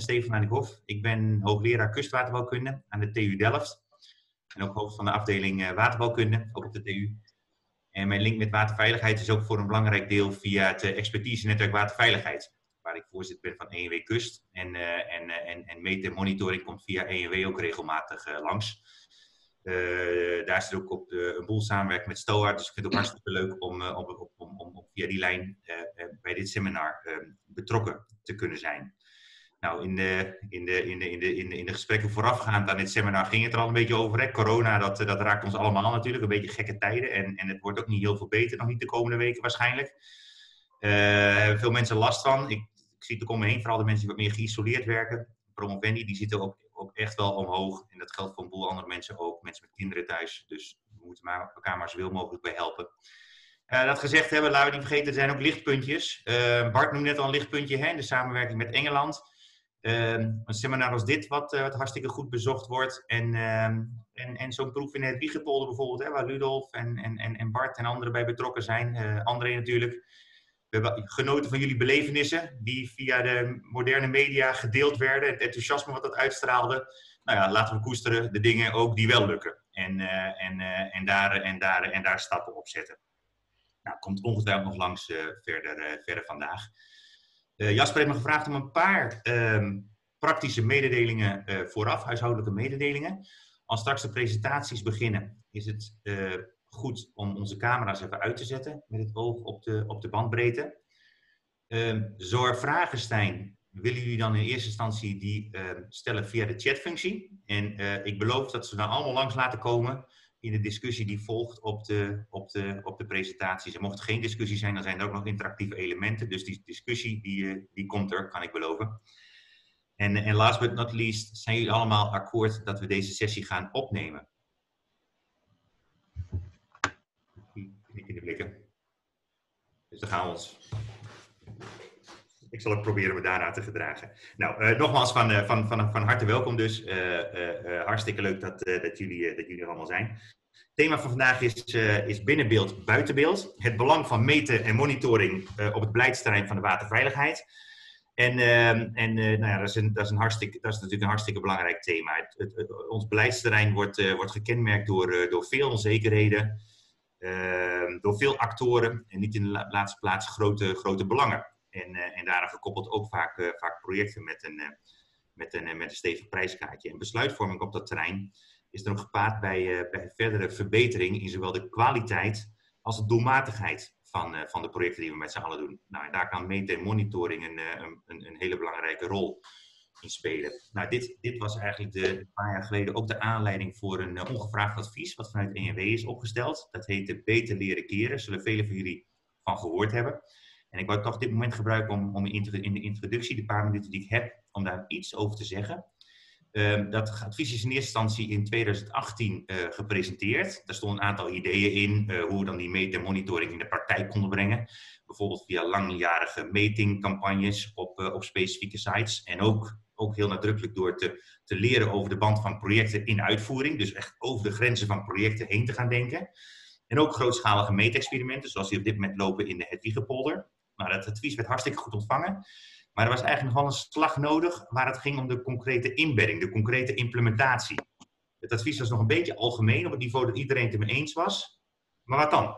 Steven van Hof. Ik ben hoogleraar kustwaterbouwkunde aan de TU Delft. En ook hoofd van de afdeling waterbouwkunde, ook op de TU. En mijn link met waterveiligheid is ook voor een belangrijk deel via het expertise-netwerk waterveiligheid. Waar ik voorzitter ben van ENW Kust. En, en, en, en meten en monitoring komt via ENW ook regelmatig langs. Uh, daar zit ook op een boel samenwerking met STOA. Dus ik vind het ook hartstikke leuk om, uh, om, om, om, via die lijn uh, bij dit seminar betrokken te kunnen zijn. Nou, in de, in, de, in, de, in, de, in, de, in de gesprekken voorafgaand aan dit seminar ging het er al een beetje over. Hè? Corona, dat, dat raakt ons allemaal natuurlijk. Een beetje gekke tijden. En, en het wordt ook niet heel veel beter, nog niet de komende weken waarschijnlijk. hebben veel mensen last van. Ik, ik zie het ook om me heen, vooral de mensen die wat meer geïsoleerd werken. Promovendi, die zitten ook ook echt wel omhoog. En dat geldt voor een boel andere mensen ook. Mensen met kinderen thuis. Dus we moeten maar, elkaar maar zoveel mogelijk bij helpen. Uh, dat gezegd hebben, laten we niet vergeten, er zijn ook lichtpuntjes. Uh, Bart noemde net al een lichtpuntje, hè, de samenwerking met Engeland. Uh, een seminar als dit, wat, wat hartstikke goed bezocht wordt. En, en, en zo'n proef in het Wiegepolder bijvoorbeeld, hè, waar Ludolf en, en, en Bart en anderen bij betrokken zijn. André natuurlijk. We hebben genoten van jullie belevenissen, die via de moderne media gedeeld werden. Het enthousiasme wat dat uitstraalde. Nou ja, laten we koesteren de dingen ook die wel lukken. En, uh, en, en, daar, en, daar, en daar stappen op zetten. Nou, komt ongetwijfeld nog langs verder, verder vandaag. Jasper heeft me gevraagd om een paar um, praktische mededelingen vooraf, huishoudelijke mededelingen. Als straks de presentaties beginnen, is het goed om onze camera's even uit te zetten met het oog op de, op de bandbreedte. Uh, zo er vragen zijn, willen jullie dan in eerste instantie die uh, stellen via de chatfunctie. En ik beloof dat ze dan allemaal langs laten komen in de discussie die volgt op de, op de, op de presentaties. En mocht geen discussie zijn, dan zijn er ook nog interactieve elementen. Dus die discussie die, eh, die komt er, kan ik beloven. En, en last but not least, zijn jullie allemaal akkoord dat we deze sessie gaan opnemen? in de blikken. Dus dan gaan we ons. Ik zal ook proberen me daarna te gedragen. Nou, uh, nogmaals van, uh, van, van, van harte welkom dus. Uh, hartstikke leuk dat, dat, jullie, dat jullie er allemaal zijn. Het thema van vandaag is, is binnenbeeld, buitenbeeld. Het belang van meten en monitoring op het beleidsterrein van de waterveiligheid. En, ehm, en nou ja, dat, is een, dat, is een hartstikke, dat is natuurlijk een hartstikke belangrijk thema. Het, ons beleidsterrein wordt, wordt gekenmerkt door, door veel onzekerheden. Ehm, door veel actoren en niet in de laatste plaats grote, grote belangen. En, uh, en daaraan gekoppeld ook vaak, uh, vaak projecten met een, uh, met, een, met een stevig prijskaartje. En besluitvorming op dat terrein is dan ook gepaard bij, bij verdere verbetering in zowel de kwaliteit als de doelmatigheid van, van de projecten die we met z'n allen doen. Nou, en daar kan en monitoring een, een, een hele belangrijke rol in spelen. Nou, dit, dit was eigenlijk de, een paar jaar geleden ook de aanleiding voor een ongevraagd advies, wat vanuit ENW is opgesteld. Dat heette Beter leren keren. Zullen velen van jullie van gehoord hebben. En ik wou toch dit moment gebruiken om, om in de introductie, de paar minuten die ik heb, om daar iets over te zeggen. Uh, dat advies is in eerste instantie in 2018 uh, eh, gepresenteerd. Daar stonden een aantal ideeën in uh, hoe we dan die meet- en monitoring in de praktijk konden brengen. Bijvoorbeeld via langjarige metingcampagnes op, op specifieke sites. En ook ook heel nadrukkelijk door te, te leren over de band van projecten in uitvoering. Dus echt over de grenzen van projecten heen te gaan denken. En ook grootschalige meetexperimenten, zoals die op dit moment lopen in de Hedwiegepolder. Nou, dat advies werd hartstikke goed ontvangen. Maar er was eigenlijk nog wel een slag nodig waar het ging om de concrete inbedding, de concrete implementatie. Het advies was nog een beetje algemeen, op het niveau dat iedereen het ermee eens was. Maar wat dan?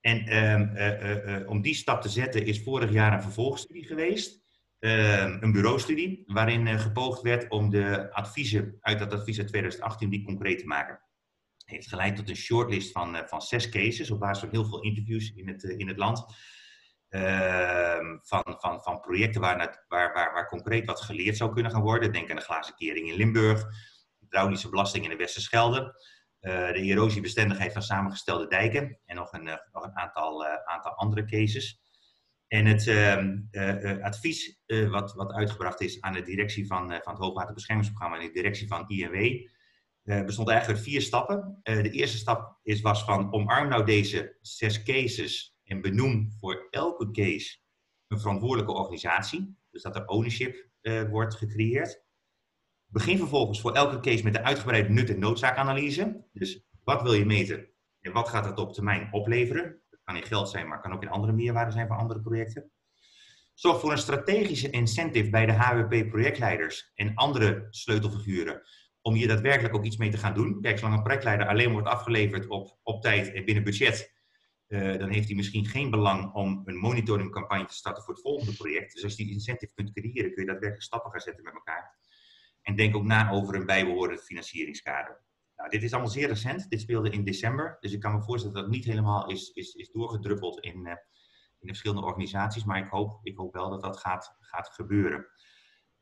En uh, uh, om die stap te zetten is vorig jaar een vervolgstudie geweest. Ehm, een bureaustudie waarin gepoogd werd om de adviezen uit dat advies uit 2018 die concreet te maken. Heeft geleid tot een shortlist van, van zes cases op basis van heel veel interviews in het, in het land. Ehm, van, van, van projecten waar, waar, waar, waar concreet wat geleerd zou kunnen gaan worden. Denk aan de glazen kering in Limburg, de hydraulische belasting in de Westerschelde, de erosiebestendigheid van samengestelde dijken en nog een, nog een aantal, aantal andere cases. En het uh, advies wat, wat uitgebracht is aan de directie van, van het Hoogwaterbeschermingsprogramma en de directie van INW bestond eigenlijk uit vier stappen. de eerste stap is, was van omarm nou deze zes cases en benoem voor elke case een verantwoordelijke organisatie. Dus dat er ownership wordt gecreëerd. Begin vervolgens voor elke case met de uitgebreide nut- en noodzaakanalyse. Dus wat wil je meten en wat gaat het op termijn opleveren? kan in geld zijn, maar kan ook in andere meerwaarden zijn voor andere projecten. Zorg voor een strategische incentive bij de HWP-projectleiders en andere sleutelfiguren om hier daadwerkelijk ook iets mee te gaan doen. Kijk, zolang een projectleider alleen wordt afgeleverd op, op tijd en binnen budget, uh, dan heeft hij misschien geen belang om een monitoringcampagne te starten voor het volgende project. Dus als je die incentive kunt creëren, kun je daadwerkelijk stappen gaan zetten met elkaar. En denk ook na over een bijbehorend financieringskader. Nou, dit is allemaal zeer recent. Dit speelde in december. Dus ik kan me voorstellen dat het niet helemaal is, is, is doorgedruppeld in, uh, in de verschillende organisaties. Maar ik hoop, ik hoop wel dat dat gaat, gaat gebeuren.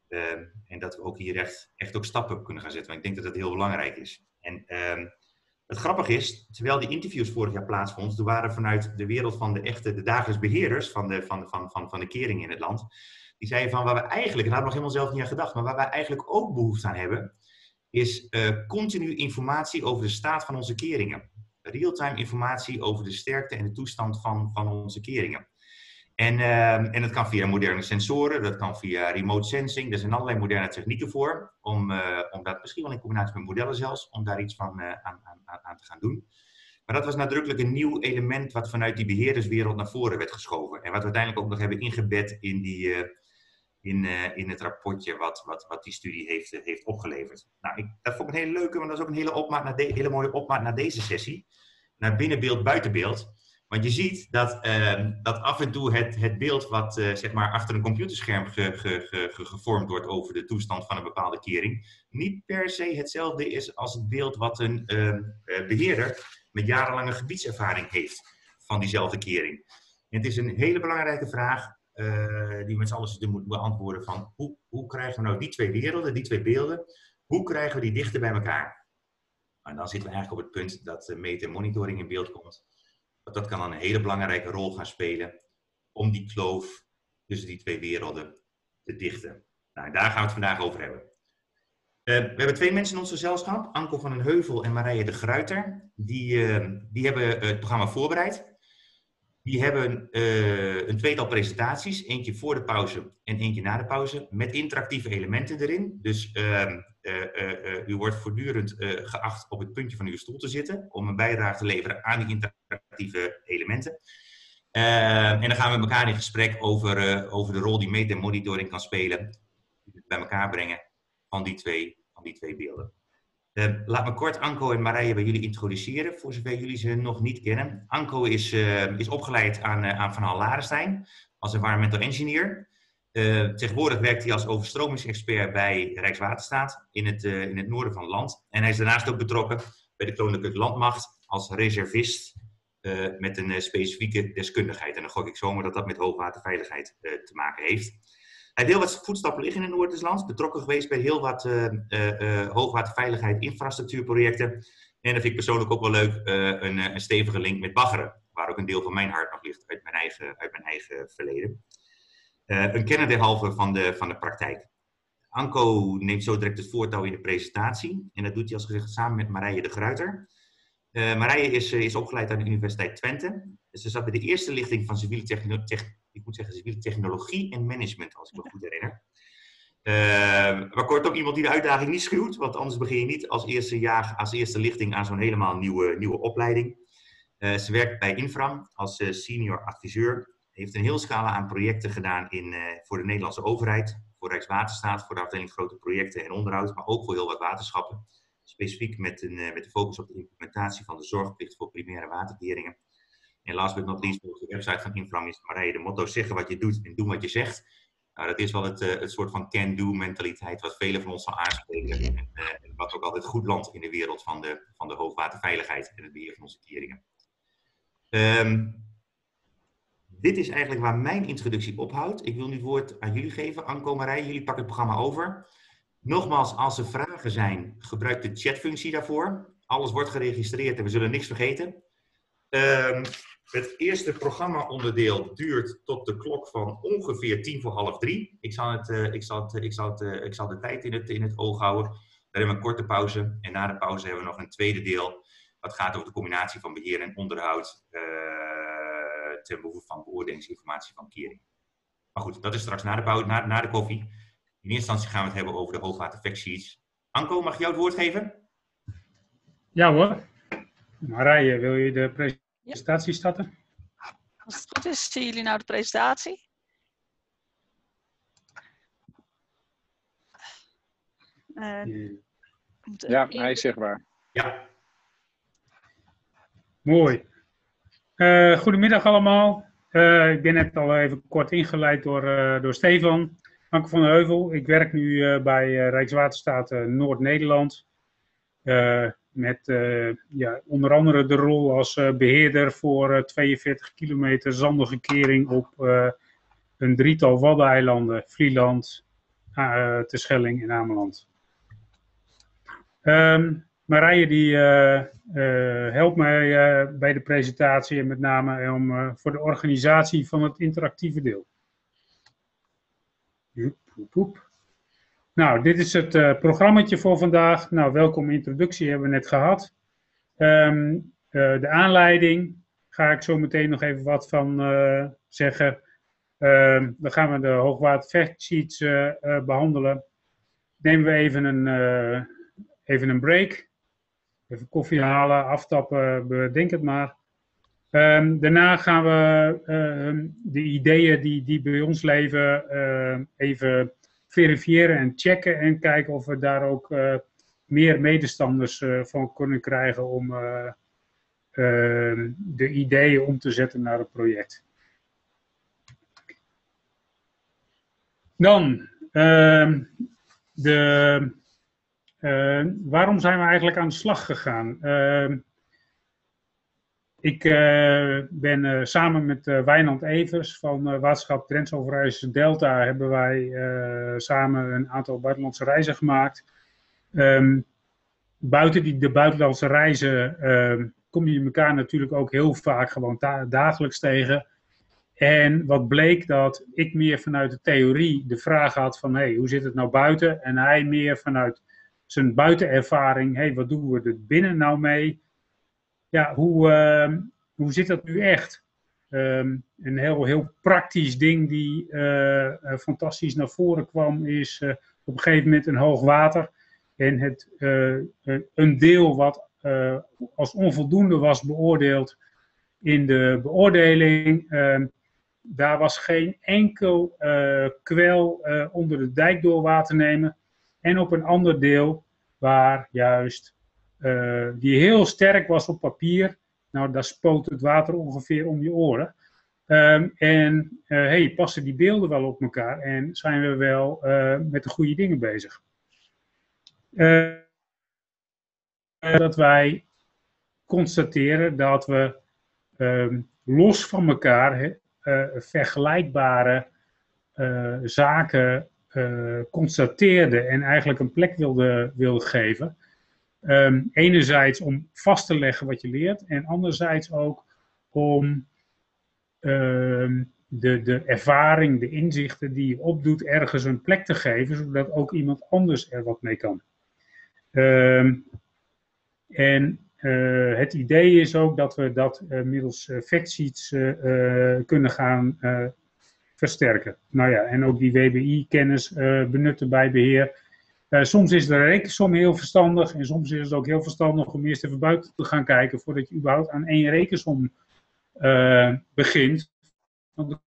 Uh, en dat we ook hier echt, echt ook stappen kunnen gaan zetten. Want ik denk dat dat heel belangrijk is. En ehm, het grappige is, terwijl die interviews vorig jaar plaatsvonden, toen waren vanuit de wereld van de echte, de dagelijks beheerders van de, van, van, van, van de in het land, die zeiden van waar we eigenlijk, en daar hadden we nog helemaal zelf niet aan gedacht, maar waar wij eigenlijk ook behoefte aan hebben, is uh, continu informatie over de staat van onze keringen. Real-time informatie over de sterkte en de toestand van, van onze keringen. En, uh, en dat kan via moderne sensoren, dat kan via remote sensing. Er zijn allerlei moderne technieken voor, om, uh, om dat misschien wel in combinatie met modellen zelfs, om daar iets van uh, aan, aan, aan, te gaan doen. Maar dat was nadrukkelijk een nieuw element wat vanuit die beheerderswereld naar voren werd geschoven. En wat we uiteindelijk ook nog hebben ingebed in, die, uh, in, in het rapportje wat, wat, wat die studie heeft, heeft opgeleverd. Nou, ik, dat vond ik een hele leuke, want dat is ook een hele, opmaat naar de, hele mooie opmaat naar deze sessie. Naar binnenbeeld, buitenbeeld. Want je ziet dat, uh, dat af en toe het, het beeld wat uh, zeg maar achter een computerscherm ge, ge, ge, gevormd wordt over de toestand van een bepaalde kering, niet per se hetzelfde is als het beeld wat een uh, beheerder met jarenlange gebiedservaring heeft van diezelfde kering. En het is een hele belangrijke vraag die we met z'n allen moeten beantwoorden van hoe, hoe krijgen we nou die twee werelden, die twee beelden, hoe krijgen we die dichter bij elkaar? En dan zitten we eigenlijk op het punt dat de meter monitoring in beeld komt dat kan een hele belangrijke rol gaan spelen om die kloof tussen die twee werelden te dichten. Nou, daar gaan we het vandaag over hebben. Uh, we hebben twee mensen in ons gezelschap, Anko van den Heuvel en Marije de Gruiter. Die, uh, die hebben het programma voorbereid. Die hebben een tweetal presentaties, eentje voor de pauze en eentje na de pauze, met interactieve elementen erin. Dus ehm, u wordt voortdurend geacht op het puntje van uw stoel te zitten om een bijdrage te leveren aan die interactieve elementen. en dan gaan we met elkaar in gesprek over, over de rol die meta monitoring kan spelen, bij elkaar brengen van die twee, van die twee beelden. Uh, laat me kort Anko en Marije bij jullie introduceren, voor zover jullie ze nog niet kennen. Anko is, is opgeleid aan, aan Van Hal Larenstein als environmental engineer. Tegenwoordig werkt hij als overstromingsexpert bij Rijkswaterstaat in het, in het noorden van het land. En hij is daarnaast ook betrokken bij de Koninklijke Landmacht als reservist met een specifieke deskundigheid. En dan gok ik zomaar dat dat met hoogwaterveiligheid te maken heeft. Hij heel wat voetstappen liggen in het lands. Betrokken geweest bij heel wat hoogwaterveiligheid infrastructuurprojecten. En dat vind ik persoonlijk ook wel leuk, een, een, stevige link met baggeren. Waar ook een deel van mijn hart nog ligt uit mijn eigen, uit mijn eigen verleden. Een kenner derhalve van de, van de praktijk. Anko neemt zo direct het voortouw in de presentatie. En dat doet hij als gezegd samen met Marije de Gruiter. Marije is, is opgeleid aan de Universiteit Twente. Ze zat bij de eerste lichting van civiele ik moet zeggen, civiele technologie en management, als ik me goed herinner. Uh, maar kortom, iemand die de uitdaging niet schuwt, want anders begin je niet als eerste jaar, als eerste lichting aan zo'n helemaal nieuwe, nieuwe opleiding. Uh, ze werkt bij Infram als uh, senior adviseur. Heeft een heel scala aan projecten gedaan in, uh, voor de Nederlandse overheid, voor Rijkswaterstaat, voor de afdeling grote projecten en onderhoud, maar ook voor heel wat waterschappen. Specifiek met, een, met de focus op de implementatie van de zorgplicht voor primaire waterkeringen. En last but not least, volgens de website van Infram is Marije de motto zeggen wat je doet en doen wat je zegt. Nou, dat is wel het, uh, het soort van can-do mentaliteit wat velen van ons zal aanspreken. En, wat ook altijd goed landt in de wereld van de, van de hoogwaterveiligheid en het beheer van onze keringen. Um, dit is eigenlijk waar mijn introductie ophoudt. Ik wil nu het woord aan jullie geven. Anko, Marije, jullie pakken het programma over. Nogmaals, als er vragen zijn, gebruik de chatfunctie daarvoor. Alles wordt geregistreerd en we zullen niks vergeten. Um, het eerste programma-onderdeel duurt tot de klok van ongeveer tien voor half drie. Ik zal, het, uh, ik zal, het, ik zal, het, uh, ik zal de tijd in het, in het oog houden. Dan hebben we een korte pauze. En na de pauze hebben we nog een tweede deel. Dat gaat over de combinatie van beheer en onderhoud uh, ten eh, behoeve van beoordelingsinformatie van kering. Maar goed, dat is straks na de, na, na de koffie. In eerste instantie gaan we het hebben over de hoogwater. Anko, mag ik jou het woord geven? Ja hoor. Marije, wil je de presentatie starten? Als het goed is, zien jullie nou de presentatie? Eh, ja, hij is zichtbaar. Ja. Mooi. Uh, goedemiddag allemaal. Uh, ik ben net al even kort ingeleid door, uh, door Stefan. Anke van der Heuvel. Ik werk nu bij Rijkswaterstaat Noord-Nederland. met ja, onder andere de rol als beheerder voor 42 kilometer zandige kering op een drietal waddeneilanden. Vlieland, Terschelling en Ameland. Um, Marije die uh, uh, helpt mij uh, bij de presentatie en met name om, voor de organisatie van het interactieve deel. Joep. Nou, dit is het uh, voor vandaag. Nou, welkom introductie hebben we net gehad. Um, de aanleiding ga ik zo meteen nog even wat van zeggen. Ehm, dan gaan we de hoogwater factsheets behandelen. Nemen we even een, even een break. Even koffie halen, aftappen, bedenk het maar. Um, daarna gaan we uh, de ideeën die, die bij ons leven uh, even verifiëren en checken en kijken of we daar ook uh, meer medestanders eh, van kunnen krijgen om ehm, de ideeën om te zetten naar het project. Dan de uh, waarom zijn we eigenlijk aan de slag gegaan? Uh, ik uh, ben eh, samen met Wijnand Evers van Waterschap Drentse Delta hebben wij samen een aantal buitenlandse reizen gemaakt. Um, buiten die, de buitenlandse reizen ehm, kom je elkaar natuurlijk ook heel vaak gewoon dagelijks tegen. En wat bleek dat ik meer vanuit de theorie de vraag had van hey, hoe zit het nou buiten? En hij meer vanuit zijn buitenervaring, hey, wat doen we er binnen nou mee? Ja, hoe, uh, hoe zit dat nu echt? Um, een heel, heel praktisch ding die uh, fantastisch naar voren kwam, is uh, op een gegeven moment een hoog water. En het, een deel wat als onvoldoende was beoordeeld in de beoordeling, ehm, daar was geen enkel kwel onder de dijk door water nemen. En op een ander deel waar juist uh, die heel sterk was op papier. Nou, daar spoot het water ongeveer om je oren. Um, en uh, hey, passen die beelden wel op elkaar en zijn we wel uh, met de goede dingen bezig? dat wij constateren dat we um, los van elkaar vergelijkbare zaken uh, constateerde en eigenlijk een plek wilde, wilde geven. Um, enerzijds om vast te leggen wat je leert en anderzijds ook om um, de, de ervaring, de inzichten die je opdoet ergens een plek te geven, zodat ook iemand anders er wat mee kan. Um, en uh, het idee is ook dat we dat uh, middels factsheets kunnen gaan versterken. Nou ja, en ook die WBI-kennis uh, benutten bij beheer. Uh, soms is de rekensom heel verstandig en soms is het ook heel verstandig om eerst even buiten te gaan kijken voordat je überhaupt aan één rekensom uh, begint. Want dan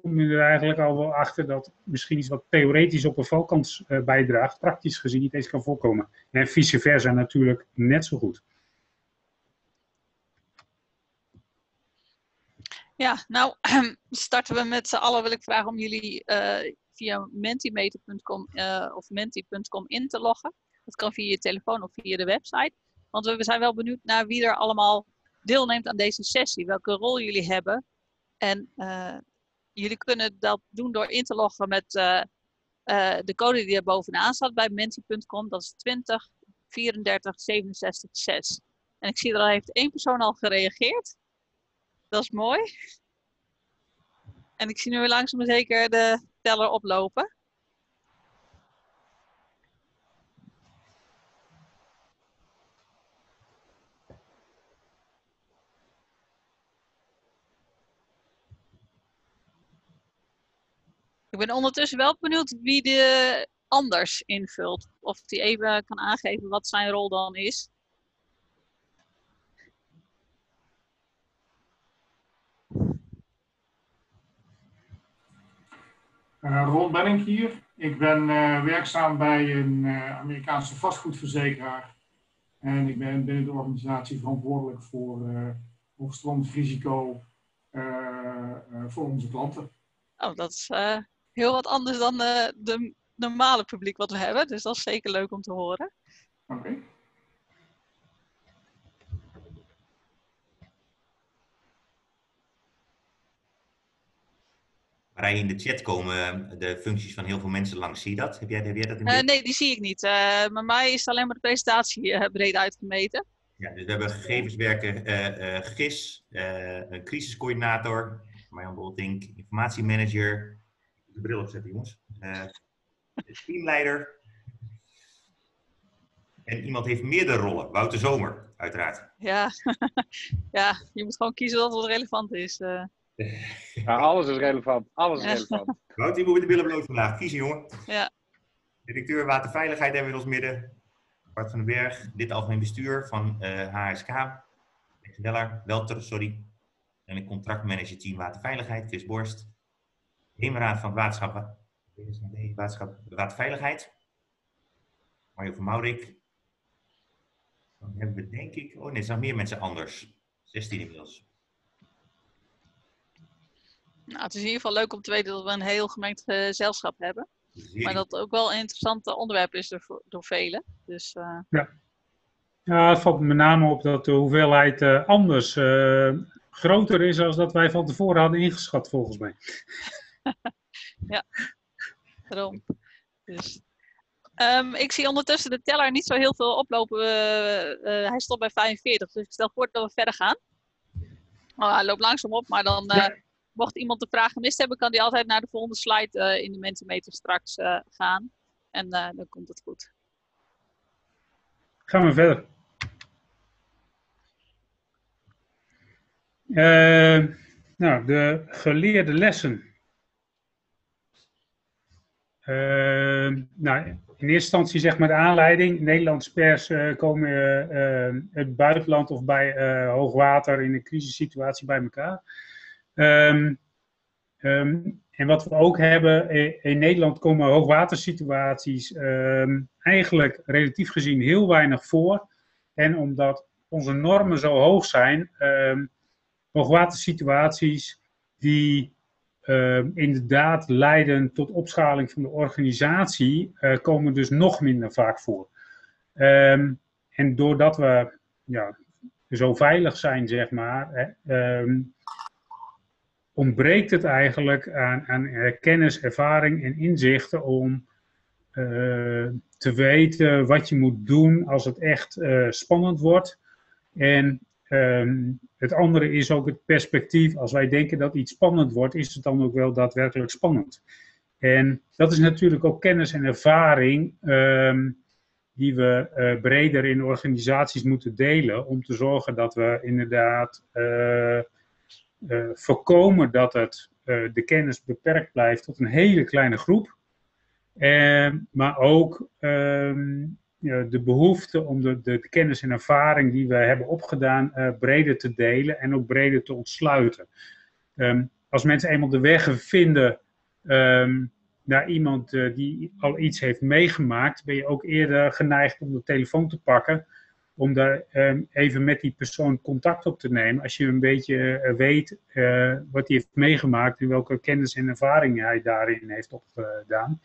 kom je er eigenlijk al wel achter dat misschien iets wat theoretisch op een valkant bijdraagt, praktisch gezien niet eens kan voorkomen. En vice versa natuurlijk net zo goed. Ja, nou starten we met z'n allen. Wil ik vragen om jullie uh, via mentimeter.com uh, of menti.com in te loggen. Dat kan via je telefoon of via de website. Want we zijn wel benieuwd naar wie er allemaal deelneemt aan deze sessie. Welke rol jullie hebben. En uh, jullie kunnen dat doen door in te loggen met de code die er bovenaan staat bij menti.com. Dat is 20 34 67 6. En ik zie er al heeft één persoon al gereageerd. Dat is mooi. En ik zie nu langzaam zeker de teller oplopen. Ik ben ondertussen wel benieuwd wie de anders invult. Of hij even kan aangeven wat zijn rol dan is. Uh, Ron Benning hier. Ik ben werkzaam bij een Amerikaanse vastgoedverzekeraar. En ik ben binnen de organisatie verantwoordelijk voor overstromingsrisico voor onze klanten. Oh, dat is heel wat anders dan de normale publiek wat we hebben. Dus dat is zeker leuk om te horen. Oké. In de chat komen de functies van heel veel mensen langs. Zie je dat? Heb jij, heb jij dat in uh, Nee, die zie ik niet. Uh, maar mij is alleen maar de presentatie uh, breed uitgemeten. Ja, dus we hebben gegevenswerker GIS, een crisiscoördinator, Marjan Boltink, informatiemanager. De bril opzetten, jongens. teamleider. En iemand heeft meerdere rollen. Wouter Zomer, uiteraard. Ja, ja je moet gewoon kiezen wat relevant is. Ja, alles is relevant. Alles is relevant. Wouter, je moet de billen bloot vandaag. Kiezen, jongen. Ja. Directeur Waterveiligheid hebben we in ons midden. Bart van den Berg, dit algemeen bestuur van uh, HSK. Weller, Welter, sorry. En een contractmanager team Waterveiligheid, Chris Borst. Heemraad van het Waterschap, Waterschap Waterveiligheid. Mario van Maurik. Dan hebben we denk ik... Oh nee, er zijn meer mensen anders. 16 inmiddels. Nou, het is in ieder geval leuk om te weten dat we een heel gemengd gezelschap hebben. Maar dat het ook wel een interessant onderwerp is door, door velen. Dus, uh... ja. ja, het valt met name op dat de hoeveelheid uh, anders uh, groter is dan dat wij van tevoren hadden ingeschat, volgens mij. ja, daarom. Dus. Um, ik zie ondertussen de teller niet zo heel veel oplopen. hij stopt bij 45, dus ik stel voor dat we verder gaan. Oh, hij loopt langzaam op, maar dan ja mocht iemand de vraag gemist hebben, kan die altijd naar de volgende slide uh, in de Mentimeter straks uh, gaan. En uh, dan komt het goed. Gaan we verder. nou, de geleerde lessen. nou, in eerste instantie zeg maar de aanleiding. Nederlandse pers komen het buitenland of bij hoogwater in een crisissituatie bij elkaar. Um, um, en wat we ook hebben, in Nederland komen hoogwatersituaties um, eigenlijk relatief gezien heel weinig voor. En omdat onze normen zo hoog zijn, hoogwatersituaties die inderdaad leiden tot opschaling van de organisatie, uh, komen dus nog minder vaak voor. en doordat we ja, zo veilig zijn, zeg maar, hè, ontbreekt het eigenlijk aan, aan kennis, ervaring en inzichten om uh, te weten wat je moet doen als het echt uh, spannend wordt. En um, het andere is ook het perspectief. Als wij denken dat iets spannend wordt, is het dan ook wel daadwerkelijk spannend. En dat is natuurlijk ook kennis en ervaring um, die we breder in organisaties moeten delen om te zorgen dat we inderdaad voorkomen dat het, uh, de kennis beperkt blijft tot een hele kleine groep. Uh, maar ook ehm, de behoefte om de, de, kennis en ervaring die we hebben opgedaan eh, breder te delen en ook breder te ontsluiten. Um, als mensen eenmaal de weg vinden naar iemand die al iets heeft meegemaakt, ben je ook eerder geneigd om de telefoon te pakken om daar um, even met die persoon contact op te nemen. Als je een beetje uh, weet uh, wat hij heeft meegemaakt en welke kennis en ervaring hij daarin heeft opgedaan.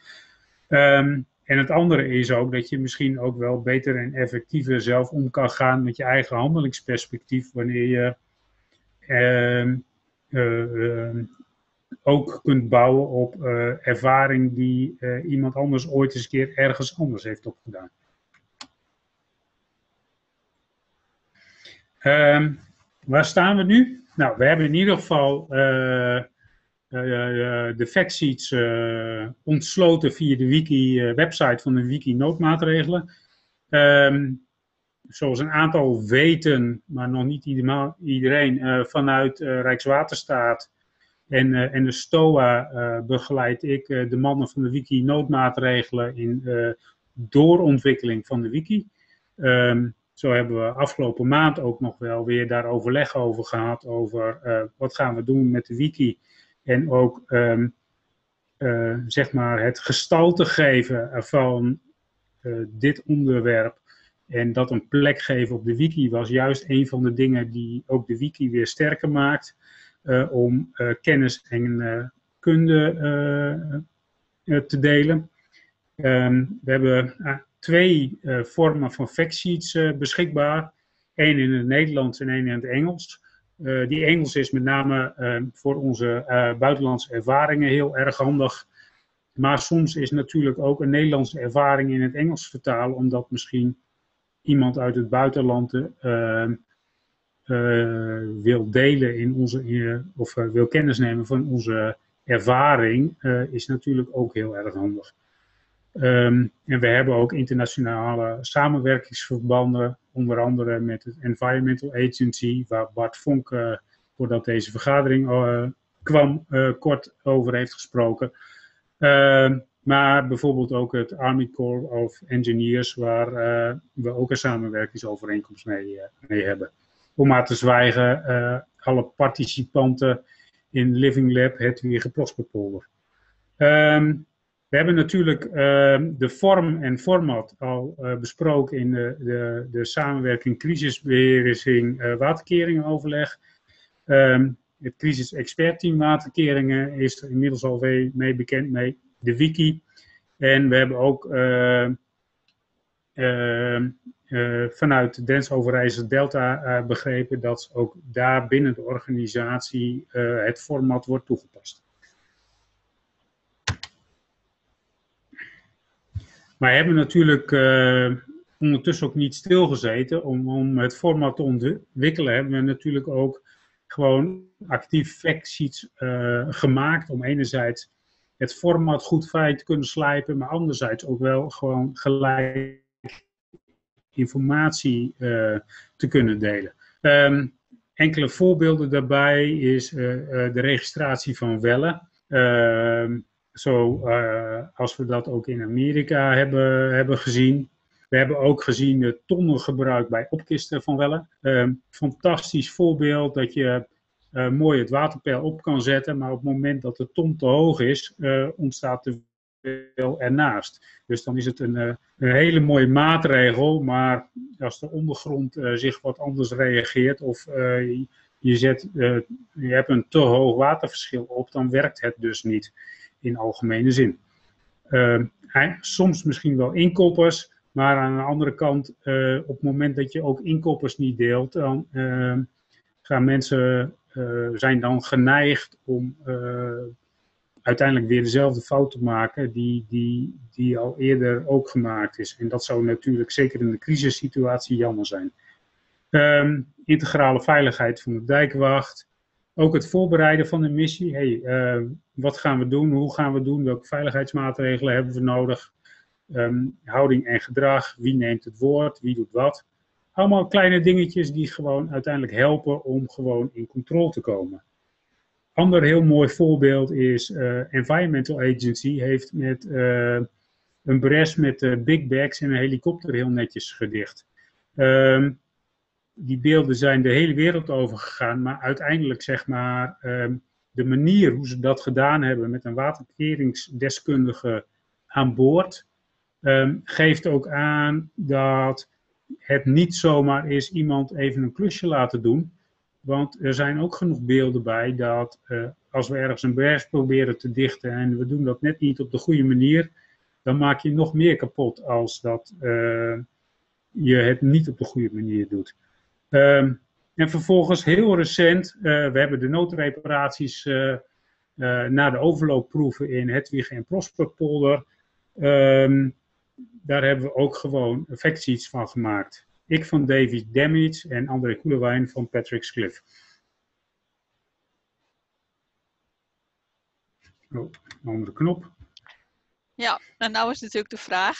Um, en het andere is ook dat je misschien ook wel beter en effectiever zelf om kan gaan met je eigen handelingsperspectief wanneer je uh, ook kunt bouwen op ervaring die iemand anders ooit eens een keer ergens anders heeft opgedaan. Um, waar staan we nu? Nou, we hebben in ieder geval uh, de factsheets ontsloten via de wiki, website van de wiki noodmaatregelen. Um, zoals een aantal weten, maar nog niet iedereen, vanuit Rijkswaterstaat en, de STOA begeleid ik de mannen van de wiki noodmaatregelen in doorontwikkeling van de wiki. Um, zo hebben we afgelopen maand ook nog wel weer daar overleg over gehad. Over uh, wat gaan we doen met de wiki. En ook um, eh, zeg maar het gestalte geven van eh, dit onderwerp en dat een plek geven op de wiki was juist een van de dingen die ook de wiki weer sterker maakt om kennis en kunde te delen. Ehm, we hebben twee vormen van factsheets beschikbaar. Eén in het Nederlands en één in het Engels. Uh, die Engels is met name voor onze buitenlandse ervaringen heel erg handig. Maar soms is natuurlijk ook een Nederlandse ervaring in het Engels vertalen, omdat misschien iemand uit het buitenland wil delen in onze, of wil kennis nemen van onze ervaring, is natuurlijk ook heel erg handig. Um, en we hebben ook internationale samenwerkingsverbanden, onder andere met het Environmental Agency, waar Bart Vonk, uh, voordat deze vergadering uh, kwam, uh, kort over heeft gesproken. Ehm, maar bijvoorbeeld ook het Army Corps of Engineers, waar we ook een samenwerkingsovereenkomst mee, mee hebben. Om maar te zwijgen, alle participanten in Living Lab, het weer Prosperpolder. Um, we hebben natuurlijk ehm, de vorm en format al uh, besproken in de, de, de samenwerking crisisbeheersing uh, waterkeringenoverleg. Um, het crisis expertteam waterkeringen is er inmiddels al mee bekend mee, de wiki. En we hebben ook uh, vanuit Dens Overijssel Delta begrepen dat ook daar binnen de organisatie het format wordt toegepast. Maar hebben natuurlijk uh, ondertussen ook niet stilgezeten. Om, om het format te ontwikkelen hebben we natuurlijk ook gewoon actief factsheets uh, gemaakt. Om enerzijds het format goed fijn te kunnen slijpen, maar anderzijds ook wel gewoon gelijk informatie uh, te kunnen delen. Um, enkele voorbeelden daarbij is de registratie van wellen. Uh, zo uh, als we dat ook in Amerika hebben, hebben gezien. We hebben ook gezien het tonnengebruik bij opkisten van wellen. Uh, fantastisch voorbeeld dat je uh, mooi het waterpeil op kan zetten, maar op het moment dat de ton te hoog is, uh, ontstaat de veel ernaast. Dus dan is het een, een, hele mooie maatregel, maar als de ondergrond zich wat anders reageert of je, zet, je hebt een te hoog waterverschil op, dan werkt het dus niet in algemene zin. Uh, soms misschien wel inkoppers, maar aan de andere kant, uh, op het moment dat je ook inkoppers niet deelt, dan uh, gaan mensen eh, zijn dan geneigd om uiteindelijk weer dezelfde fout te maken die, die, die al eerder ook gemaakt is. En dat zou natuurlijk zeker in de crisissituatie jammer zijn. Ehm, integrale veiligheid van de dijkwacht. Ook het voorbereiden van de missie. Hey, uh, wat gaan we doen? Hoe gaan we doen? Welke veiligheidsmaatregelen hebben we nodig? Um, houding en gedrag. Wie neemt het woord? Wie doet wat? Allemaal kleine dingetjes die gewoon uiteindelijk helpen om gewoon in controle te komen. Ander heel mooi voorbeeld is uh, Environmental Agency heeft met uh, een bres met big bags en een helikopter heel netjes gedicht. Um, die beelden zijn de hele wereld over gegaan, maar uiteindelijk zeg maar um, de manier hoe ze dat gedaan hebben met een waterkeringsdeskundige aan boord, um, geeft ook aan dat het niet zomaar is iemand even een klusje laten doen. Want er zijn ook genoeg beelden bij dat uh, als we ergens een berg proberen te dichten en we doen dat net niet op de goede manier, dan maak je nog meer kapot als dat uh, je het niet op de goede manier doet. Um, en vervolgens heel recent, uh, we hebben de noodreparaties uh, uh, na de overloopproeven in Hedwig en Prosperpolder. Um, daar hebben we ook gewoon factsheets van gemaakt. Ik van David Damage en André Koelewijn van Patrick's Cliff. Oh, een andere knop. Ja, en nou is natuurlijk de vraag,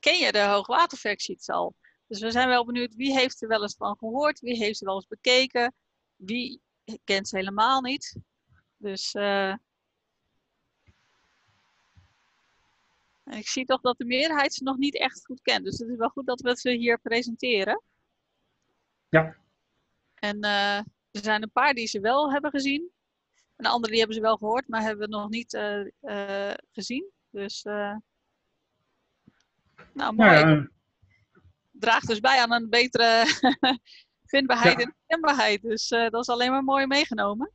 ken je de hoogwaterfactsheets al? Dus we zijn wel benieuwd wie heeft er wel eens van gehoord, wie heeft ze wel eens bekeken, wie kent ze helemaal niet. Dus uh, ik zie toch dat de meerderheid ze nog niet echt goed kent. Dus het is wel goed dat we ze hier presenteren. Ja. En uh, er zijn een paar die ze wel hebben gezien. En de andere die hebben ze wel gehoord, maar hebben we nog niet eh, eh, gezien. Dus, eh, nou mooi. Nou ja, Draagt dus bij aan een betere vindbaarheid en kenbaarheid. Dus dat is alleen maar mooi meegenomen.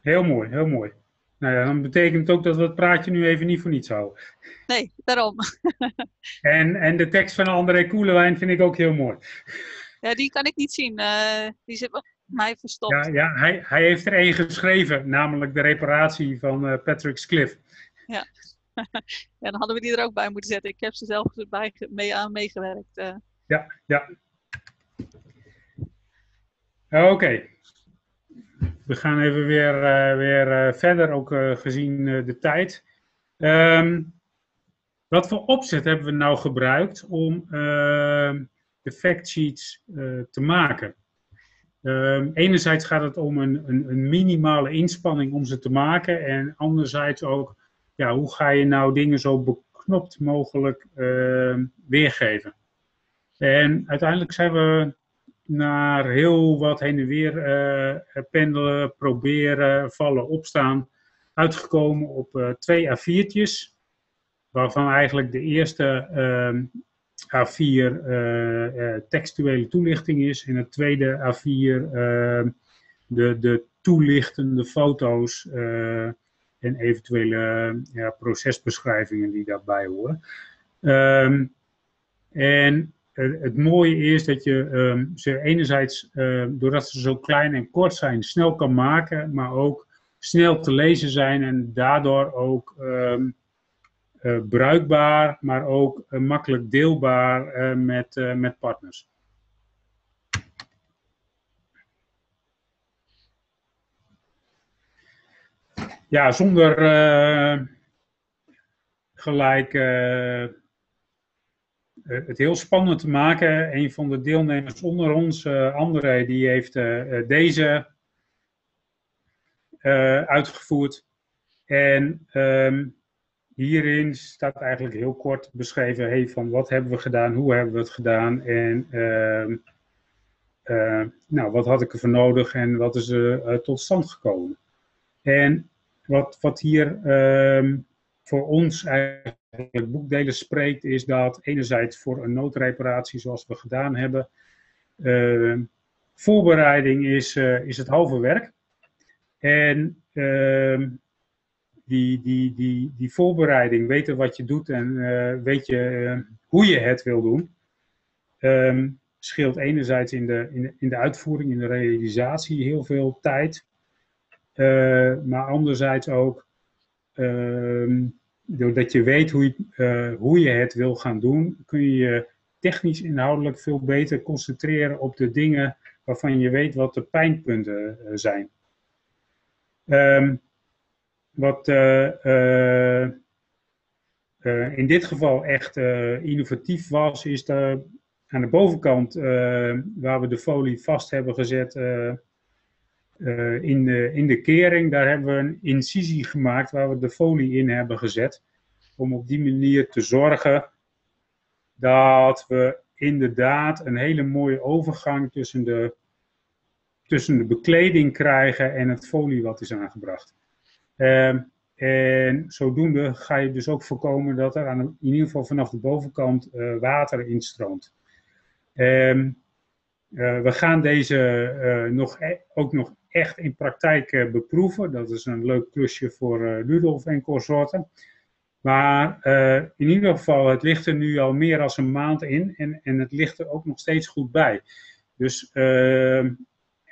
heel mooi, heel mooi. Nou ja, dan betekent het ook dat we het praatje nu even niet voor niets houden. Nee, daarom. En, en de tekst van André Koelewijn vind ik ook heel mooi. Ja, die kan ik niet zien. Eh, die zit mij verstopt. Ja, ja hij, hij heeft er één geschreven, namelijk de reparatie van eh, Patrick's Cliff. Ja, dan hadden we die er ook bij moeten zetten. Ik heb ze zelf bij, mee aan meegewerkt. eh. Ja, ja. Oké. We gaan even weer, eh, weer eh, verder, ook gezien de tijd. Ehm, wat voor opzet hebben we nou gebruikt om ehm, de factsheets te maken? Ehm, enerzijds gaat het om een, een, een minimale inspanning om ze te maken. En anderzijds ook, ja, hoe ga je nou dingen zo beknopt mogelijk ehm, weergeven? En uiteindelijk zijn we naar heel wat heen en weer eh, pendelen, proberen, vallen, opstaan, uitgekomen op eh, twee A4'tjes. Waarvan eigenlijk de eerste ehm, A4 eh, textuele toelichting is en het tweede A4 ehm, de, de toelichtende foto's en eventuele ja, procesbeschrijvingen die daarbij horen. Ehm, en het mooie is dat je ehm, ze enerzijds, eh, doordat ze zo klein en kort zijn, snel kan maken, maar ook snel te lezen zijn en daardoor ook ehm, eh, bruikbaar, maar ook eh, makkelijk deelbaar eh, met, met partners. Ja, zonder eh, gelijk eh, het heel spannend te maken. Een van de deelnemers onder ons, eh André, die heeft deze uitgevoerd. En ehm, hierin staat eigenlijk heel kort beschreven, hey, van wat hebben we gedaan, hoe hebben we het gedaan en ehm, eh, nou, wat had ik ervoor nodig en wat is er tot stand gekomen. En wat, wat hier ehm, voor ons eigenlijk boekdelen spreekt, is dat enerzijds voor een noodreparatie zoals we gedaan hebben, ehm, voorbereiding is, eh, is het halve werk. En ehm, die, die, die, die voorbereiding, weten wat je doet en eh, weet je hoe je het wil doen, scheelt enerzijds in de, in, de, in de uitvoering, in de realisatie heel veel tijd. Eh, maar anderzijds ook ehm, doordat je weet hoe je, eh, hoe je het wil gaan doen, kun je je technisch inhoudelijk veel beter concentreren op de dingen waarvan je weet wat de pijnpunten eh, zijn. Ehm, wat in dit geval echt innovatief was, is aan de bovenkant waar we de folie vast hebben gezet eh, in, de, in de kering, daar hebben we een incisie gemaakt waar we de folie in hebben gezet. Om op die manier te zorgen dat we inderdaad een hele mooie overgang tussen de, tussen de bekleding krijgen en het folie wat is aangebracht. Ehm, en zodoende ga je dus ook voorkomen dat er in ieder geval vanaf de bovenkant eh, water instroomt. Ehm, eh, we gaan deze nog e- ook nog echt in praktijk eh, beproeven. Dat is een leuk klusje voor eh Ludolf en consorten. Maar eh, in ieder geval, het ligt er nu al meer dan een maand in en, en het ligt er ook nog steeds goed bij. Dus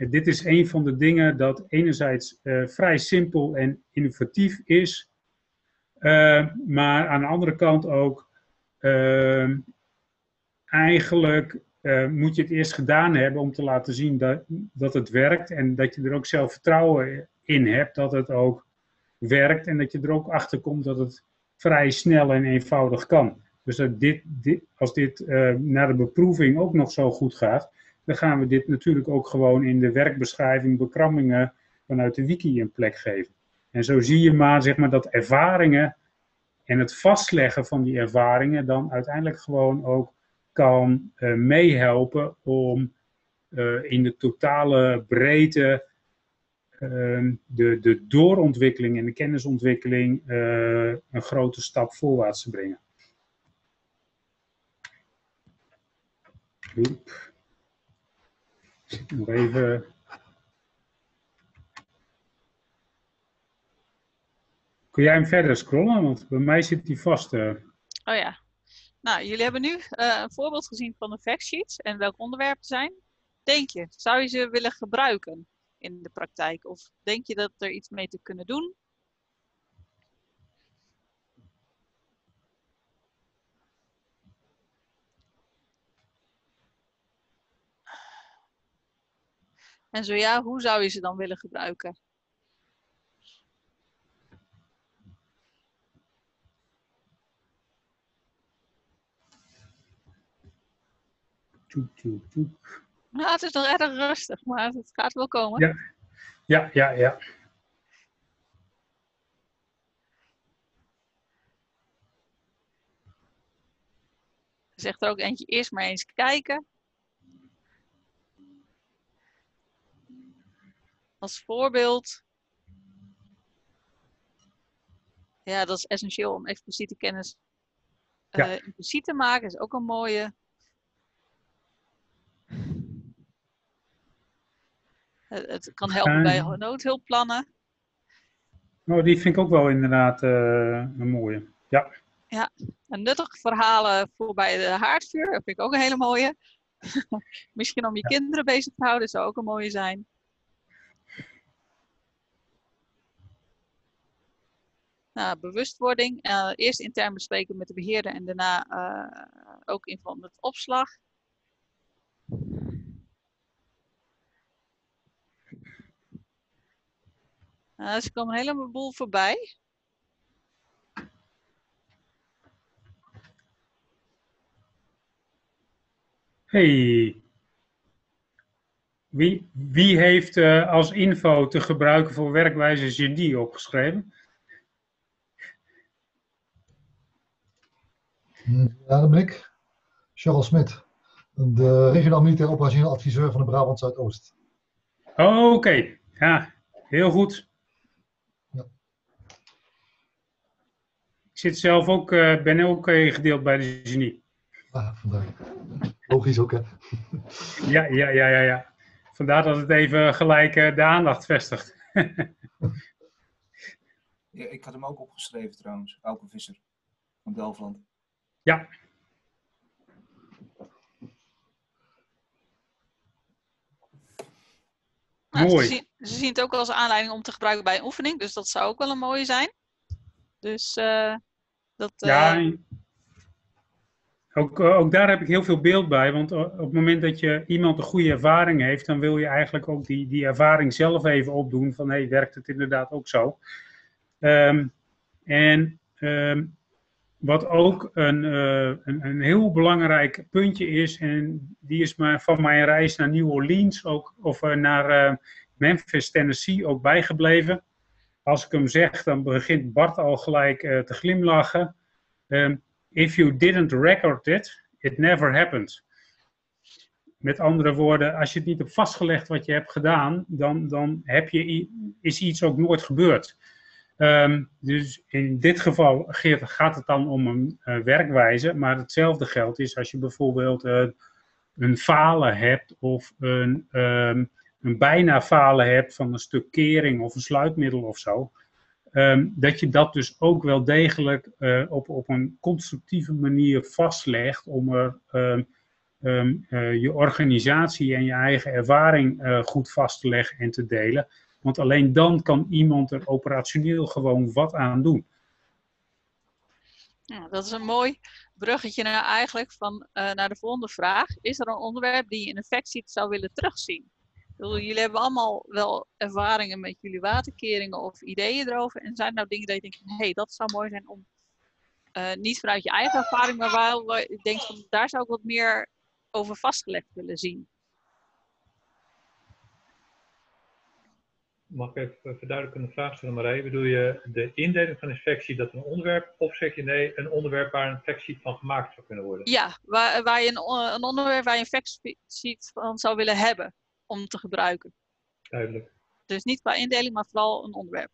dit is een van de dingen dat enerzijds eh, vrij simpel en innovatief is, eh, maar aan de andere kant ook eigenlijk eh, moet je het eerst gedaan hebben om te laten zien dat, dat het werkt en dat je er ook zelf vertrouwen in hebt dat het ook werkt en dat je er ook achter komt dat het vrij snel en eenvoudig kan. Dus dat dit, dit, als dit eh, naar de beproeving ook nog zo goed gaat, dan gaan we dit natuurlijk ook gewoon in de werkbeschrijving, bekrammingen vanuit de wiki een plek geven. En zo zie je maar, zeg maar dat ervaringen en het vastleggen van die ervaringen dan uiteindelijk gewoon ook kan eh, meehelpen om eh, in de totale breedte ehm, de, de doorontwikkeling en de kennisontwikkeling eh, een grote stap voorwaarts te brengen. Oep. Nog even. Kun jij hem verder scrollen? Want bij mij zit hij vast. Oh ja. Nou, jullie hebben nu eh, een voorbeeld gezien van de factsheets en welke onderwerpen zijn. Denk je, zou je ze willen gebruiken in de praktijk? Of denk je dat er iets mee te kunnen doen? En zo ja, hoe zou je ze dan willen gebruiken? Nou, het is nog erg rustig, maar het gaat wel komen. Ja. Ja, ja, ja. Zegt er ook eentje, eerst maar eens kijken. Als voorbeeld. Ja, dat is essentieel om expliciete kennis Ja. eh, impliciet te maken. is ook een mooie. Het, het kan helpen bij noodhulpplannen. Oh, die vind ik ook wel inderdaad eh, een mooie. Ja, Een nuttig verhalen voor bij de haardvuur. Dat vind ik ook een hele mooie. Misschien om je kinderen bezig te houden, zou ook een mooie zijn. Nou, bewustwording. eh, eerst intern bespreken met de beheerder en daarna eh, ook in van het opslag. Nou, dus er komen een heleboel voorbij. Hey. Wie, wie heeft eh, als info te gebruiken voor werkwijze genie opgeschreven? Ja, dat ben ik. Charles Smit, de regionaal militair operationeel adviseur van de Brabant Zuidoost. Oh, Oké, ja, heel goed. Ja. Ik zit zelf ook, eh, ben ook gedeeld bij de genie. Ah, vandaar. Logisch ook, hè? Ja, ja, ja, ja, ja. Vandaar dat het even gelijk eh, de aandacht vestigt. Ja, ik had hem ook opgeschreven trouwens, Auke Visser van Delftland. Ja, Nou, Mooi. Ze, zien, ze zien het ook als aanleiding om te gebruiken bij een oefening, dus dat zou ook wel een mooie zijn. Dus eh, dat. eh, ja. Ook, eh, ook daar heb ik heel veel beeld bij. Want eh, op het moment dat je iemand een goede ervaring heeft, dan wil je eigenlijk ook die, die ervaring zelf even opdoen. Van hé, hey, werkt het inderdaad ook zo? Ehm, en ehm, wat ook een, eh, een, een heel belangrijk puntje is, en die is maar van mijn reis naar New Orleans ook, of eh, naar eh, Memphis, Tennessee ook bijgebleven. Als ik hem zeg, dan begint Bart al gelijk eh, te glimlachen. Ehm, if you didn't record it, it never happened. Met andere woorden, als je het niet hebt vastgelegd wat je hebt gedaan, dan, dan heb je, is iets ook nooit gebeurd. Ehm, dus in dit geval gaat het dan om een eh, werkwijze, maar hetzelfde geldt is als je bijvoorbeeld eh, een falen hebt of een, ehm, een bijna falen hebt van een stuk kering of een sluitmiddel of zo. Ehm, dat je dat dus ook wel degelijk eh, op, op een constructieve manier vastlegt om er ehm, ehm, eh, je organisatie en je eigen ervaring eh, goed vast te leggen en te delen. Want alleen dan kan iemand er operationeel gewoon wat aan doen. Ja, dat is een mooi bruggetje naar eigenlijk van, naar de volgende vraag. Is er een onderwerp die je in factsheet zou willen terugzien? Bedoel, jullie hebben allemaal wel ervaringen met jullie waterkeringen of ideeën erover. En zijn er nou dingen dat je denkt, hé, hey, dat zou mooi zijn om, eh, niet vanuit je eigen ervaring, maar waar je denkt, van, daar zou ik wat meer over vastgelegd willen zien. Mag ik even een verduidelijkende vraag stellen, Marije? Bedoel je de indeling van een dat een onderwerp, of zeg je nee, een onderwerp waar een factsheet van gemaakt zou kunnen worden? Ja, waar, waar je een, o- een onderwerp waar je een factsheet van zou willen hebben om te gebruiken. Duidelijk. Dus niet qua indeling, maar vooral een onderwerp.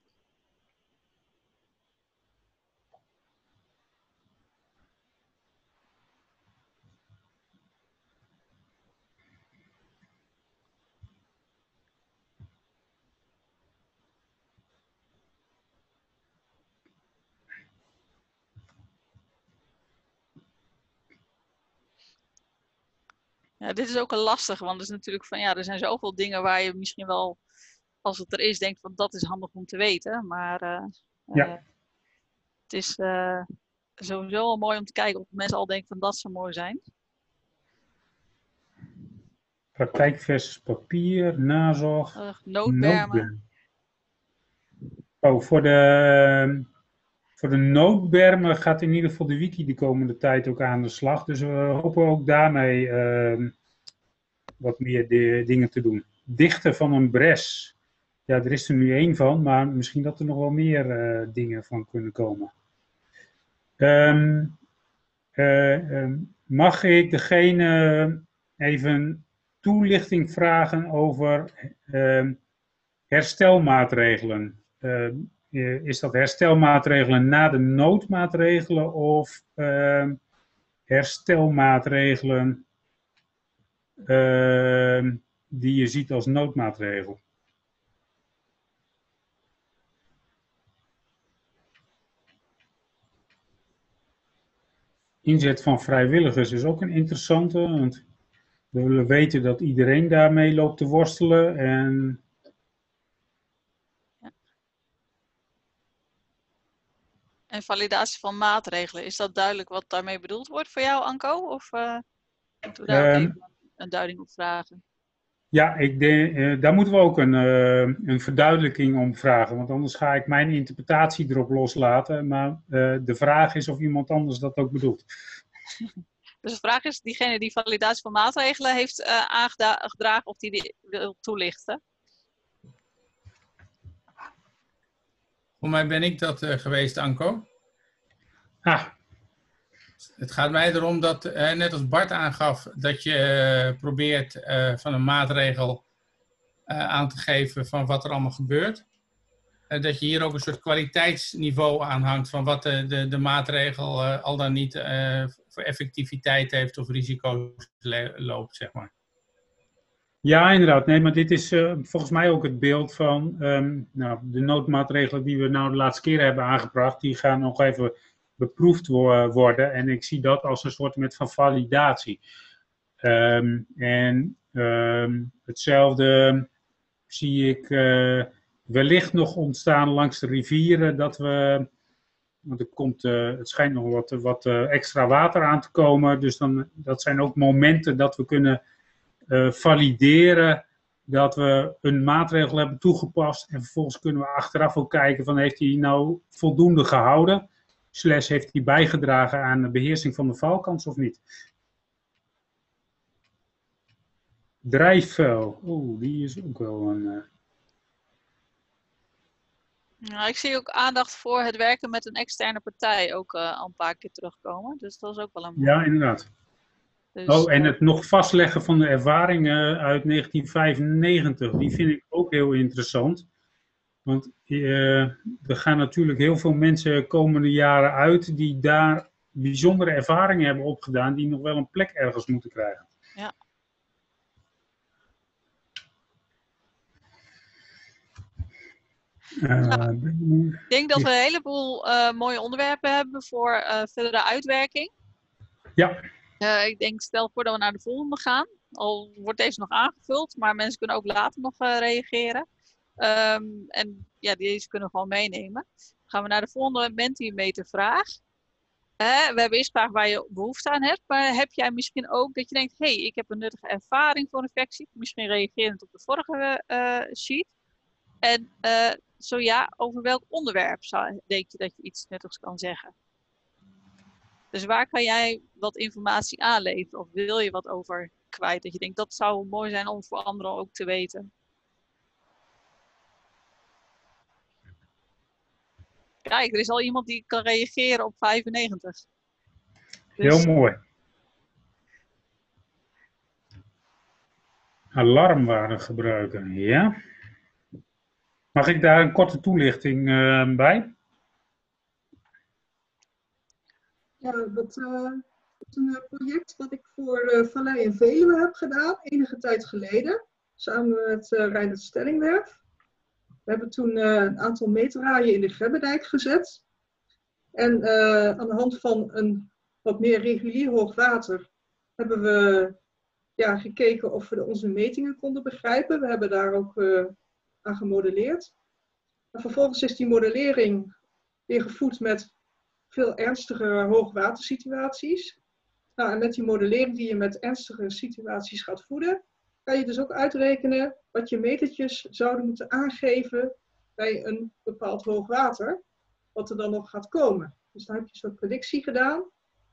Ja, dit is ook een lastige, want het is natuurlijk van ja, er zijn zoveel dingen waar je misschien wel, als het er is, denkt van dat is handig om te weten. Maar eh, Ja. eh, het is eh, sowieso wel mooi om te kijken of mensen al denken van dat zou mooi zijn. Praktijk versus papier, nazorg. Noodbermen. noodberm. Oh, voor de, voor de noodbermen gaat in ieder geval de wiki de komende tijd ook aan de slag. Dus we hopen ook daarmee ehm, wat meer de, dingen te doen. Dichten van een bres. Ja, er is er nu één van, maar misschien dat er nog wel meer eh, dingen van kunnen komen. Ehm, eh, ehm, mag ik degene even toelichting vragen over herstelmaatregelen? Eh, is dat herstelmaatregelen na de noodmaatregelen of ehm, herstelmaatregelen ehm, die je ziet als noodmaatregel? Inzet van vrijwilligers is ook een interessante, want we willen weten dat iedereen daarmee loopt te worstelen en En validatie van maatregelen, is dat duidelijk wat daarmee bedoeld wordt voor jou, Anko? Of eh moeten we daar ook Ehm, een duiding op vragen? Ja, ik denk, eh, daar moeten we ook een, eh, een verduidelijking om vragen, want anders ga ik mijn interpretatie erop loslaten. Maar de vraag is of iemand anders dat ook bedoelt. Dus de vraag is, diegene die validatie van maatregelen heeft aangedragen, of die die wil toelichten? Voor mij ben ik dat eh, geweest, Anko. Ah, Het gaat mij erom dat, eh, net als Bart aangaf, dat je eh, probeert van een maatregel aan te geven van wat er allemaal gebeurt. Dat je hier ook een soort kwaliteitsniveau aan hangt van wat de, de, de maatregel al dan niet voor effectiviteit heeft of risico's loopt, zeg maar. Ja, inderdaad. Nee, maar dit is eh, volgens mij ook het beeld van ehm, nou, de noodmaatregelen die we nou de laatste keer hebben aangebracht. Die gaan nog even beproefd wo- worden. En ik zie dat als een soort met van validatie. Ehm, en ehm, hetzelfde zie ik eh, wellicht nog ontstaan langs de rivieren. Dat we, want er komt, eh, het schijnt nog wat, wat eh, extra water aan te komen. Dus dan, dat zijn ook momenten dat we kunnen eh, valideren dat we een maatregel hebben toegepast. En vervolgens kunnen we achteraf ook kijken van heeft hij nou voldoende gehouden? Slash heeft hij bijgedragen aan de beheersing van de valkans of niet? Drijfvuil. Oeh, die is ook wel een... eh, Nou, ik zie ook aandacht voor het werken met een externe partij ook eh, al een paar keer terugkomen. Dus dat is ook wel een. Ja, inderdaad. Dus, Oh, en eh, het nog vastleggen van de ervaringen uit 1995, die vind ik ook heel interessant. Want eh, er gaan natuurlijk heel veel mensen komende jaren uit die daar bijzondere ervaringen hebben opgedaan, die nog wel een plek ergens moeten krijgen. Ja. Eh, Ik denk dat we een heleboel mooie onderwerpen hebben voor verdere uitwerking. Ja. Eh, ik denk, stel voor dat we naar de volgende gaan. Al wordt deze nog aangevuld, maar mensen kunnen ook later nog eh, reageren. Ehm, en ja, deze kunnen we gewoon meenemen. Gaan we naar de volgende Mentimeter vraag. Hè, we hebben eerst vraag waar je behoefte aan hebt, maar heb jij misschien ook dat je denkt, hey, ik heb een nuttige ervaring voor infectie, misschien reagerend op de vorige eh, sheet. En eh, zo ja, over welk onderwerp zou, denk je dat je iets nuttigs kan zeggen? Dus waar kan jij wat informatie aanleveren? Of wil je wat over kwijt? Dat je denkt, dat zou mooi zijn om voor anderen ook te weten. Kijk, er is al iemand die kan reageren op 95. Dus, Heel mooi. Alarmwaarden gebruiken, ja. Mag ik daar een korte toelichting eh, bij? Ja, dat eh, is een eh, project wat ik voor eh Vallei en Veluwe heb gedaan, enige tijd geleden, samen met uh, Stellingwerf. We hebben toen een aantal meteraaien in de Grebbendijk gezet. En aan de hand van een wat meer regulier hoogwater hebben we ja, gekeken of we onze metingen konden begrijpen. We hebben daar ook eh, aan gemodelleerd. En vervolgens is die modellering weer gevoed met veel ernstige hoogwatersituaties. Nou, en met die modellering die je met ernstige situaties gaat voeden, kan je dus ook uitrekenen wat je metertjes zouden moeten aangeven bij een bepaald hoogwater, wat er dan nog gaat komen. Dus dan heb je een soort predictie gedaan.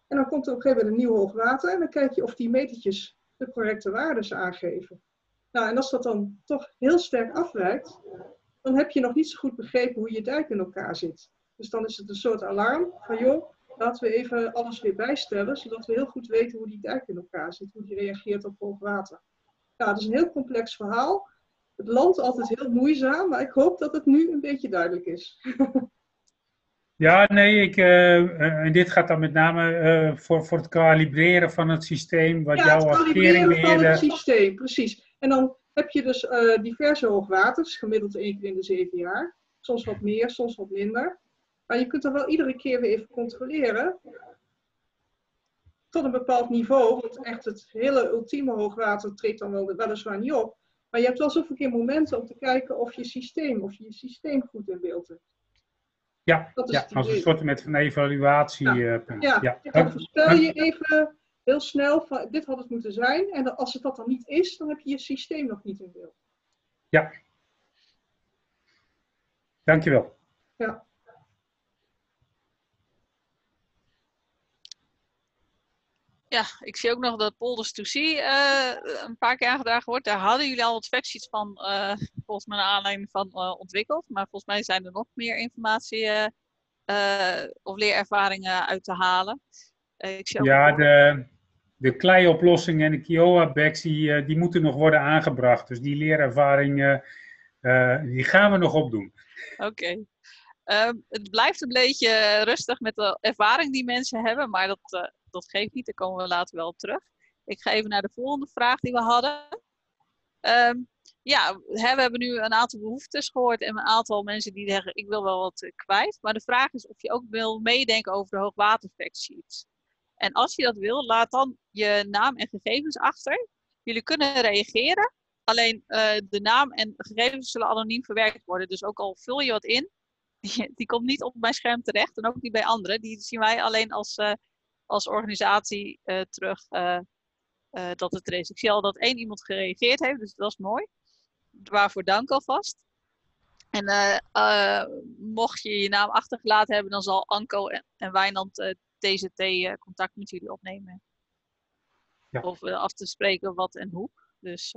En dan komt er op een gegeven moment een nieuw hoogwater en dan kijk je of die metertjes de correcte waarden aangeven. Nou, en als dat dan toch heel sterk afwijkt, dan heb je nog niet zo goed begrepen hoe je dijk in elkaar zit. Dus dan is het een soort alarm van joh, laten we even alles weer bijstellen, zodat we heel goed weten hoe die dijk in elkaar zit, hoe die reageert op hoog water. Nou, het is een heel complex verhaal. Het landt altijd heel moeizaam, maar ik hoop dat het nu een beetje duidelijk is. Ja, nee, ik, eh, eh, en dit gaat dan met name eh, voor, voor het kalibreren van het systeem, wat ja, jou het als kalibreren van het systeem, precies. En dan heb je dus diverse hoogwaters, gemiddeld één keer in de zeven jaar. Soms wat meer, soms wat minder. Maar je kunt er wel iedere keer weer even controleren. Tot een bepaald niveau, want echt het hele ultieme hoogwater treedt dan wel weliswaar niet op. Maar je hebt wel zoveel keer momenten om te kijken of je systeem, of je je systeem goed in beeld hebt. Ja, Dat is ja het als een soort met van evaluatiepunt. Ja, ja. dan voorspel je even heel snel van dit had het moeten zijn. En dan, als het dat dan niet is, dan heb je je systeem nog niet in beeld. ja. Dankjewel. Ja. Ja, ik zie ook nog dat Polders to See eh, een paar keer aangedragen wordt. Daar hadden jullie al wat factsheets van, eh, volgens mij naar aanleiding van eh, ontwikkeld. Maar volgens mij zijn er nog meer informatie of leerervaringen uit te halen. Ik zie ook Ja, de, de kleioplossing en de Kiowa-bags, die, die moeten nog worden aangebracht. Dus die leerervaringen, die gaan we nog opdoen. Oké. Ehm, het blijft een beetje rustig met de ervaring die mensen hebben, maar dat, dat geeft niet. Daar komen we later wel op terug. Ik ga even naar de volgende vraag die we hadden. Ehm, ja, hè, we hebben nu een aantal behoeftes gehoord en een aantal mensen die zeggen: Ik wil wel wat eh, kwijt. Maar de vraag is of je ook wil meedenken over de hoogwaterfactsheets. En als je dat wil, laat dan je naam en gegevens achter. Jullie kunnen reageren, alleen eh, de naam en gegevens zullen anoniem verwerkt worden. Dus ook al vul je wat in, die, komt niet op mijn scherm terecht en ook niet bij anderen. Die zien wij alleen als, eh, als organisatie eh, terug eh, eh, dat het er is. Ik zie al dat één iemand gereageerd heeft, dus dat is mooi. Waarvoor dank alvast. En mocht je je naam achtergelaten hebben, dan zal Anko en, en Wijnand TZT contact met jullie opnemen. Ja. Of af te spreken wat en hoe. Dus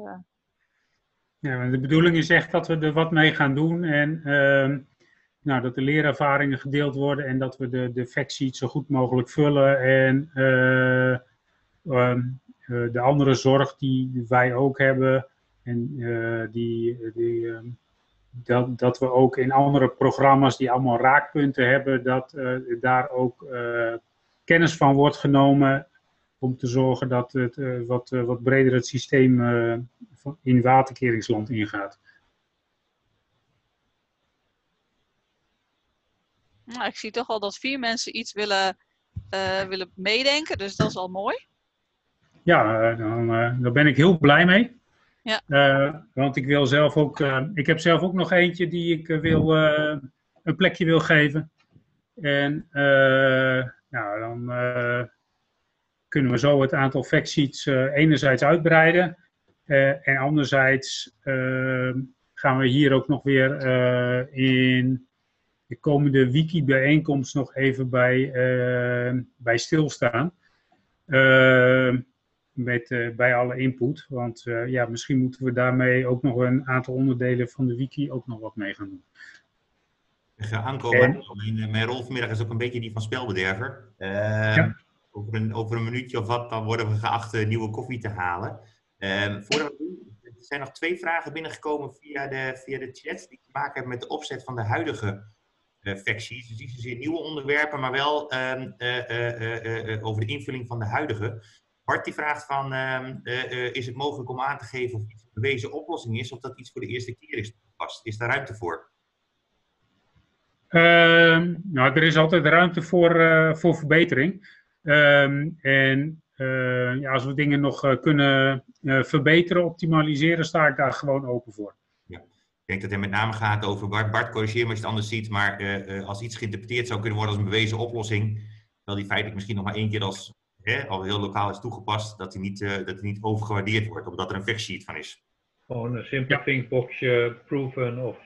Ja, de bedoeling is echt dat we er wat mee gaan doen en ehm, nou, dat de leerervaringen gedeeld worden en dat we de, de factsheet zo goed mogelijk vullen. En eh, ehm, eh, de andere zorg die wij ook hebben en eh, die, die, ehm, dat, dat we ook in andere programma's die allemaal raakpunten hebben, dat daar ook kennis van wordt genomen om te zorgen dat het wat, wat breder het systeem in waterkeringsland ingaat. Nou, ik zie toch al dat vier mensen iets willen, eh, willen meedenken, dus dat is al mooi. Ja, eh, dan, eh, daar ben ik heel blij mee. Ja. Want ik wil zelf ook, ik heb zelf ook nog eentje die ik wil, een plekje wil geven. En nou, dan kunnen we zo het aantal factsheets enerzijds uitbreiden. en anderzijds gaan we hier ook nog weer in de komende wiki-bijeenkomst nog even bij, eh, bij stilstaan. Eh, met, eh, bij alle input. Want eh, ja, misschien moeten we daarmee ook nog een aantal onderdelen van de wiki ook nog wat mee gaan doen. Anko, En- mijn, eh, mijn rol vanmiddag is ook een beetje die van spelbederver. Eh, over, een, over een minuutje of wat, dan worden we geacht nieuwe koffie te halen. Eh, voordat we doen, er zijn nog twee vragen binnengekomen via de, via de chat die te maken hebben met de opzet van de huidige uh, factsheets. Dus niet zozeer nieuwe onderwerpen, maar wel ehm, eh, over de invulling van de huidige. Bart die vraagt van, ehm, is het mogelijk om aan te geven of iets een bewezen oplossing is, of dat iets voor de eerste keer is toegepast? Is daar ruimte voor? Ehm, nou, er is altijd ruimte voor, voor verbetering. en ja, als we dingen nog kunnen verbeteren, optimaliseren, sta ik daar gewoon open voor. Ik denk dat het met name gaat over, Bart, Bart corrigeer me als je het anders ziet, maar als iets geïnterpreteerd zou kunnen worden als een bewezen oplossing, terwijl die feitelijk misschien nog maar één keer als hè, al heel lokaal is toegepast, dat die niet, dat die niet overgewaardeerd wordt, omdat er een factsheet van is. Gewoon een simpel ja. vinkboxje, proven of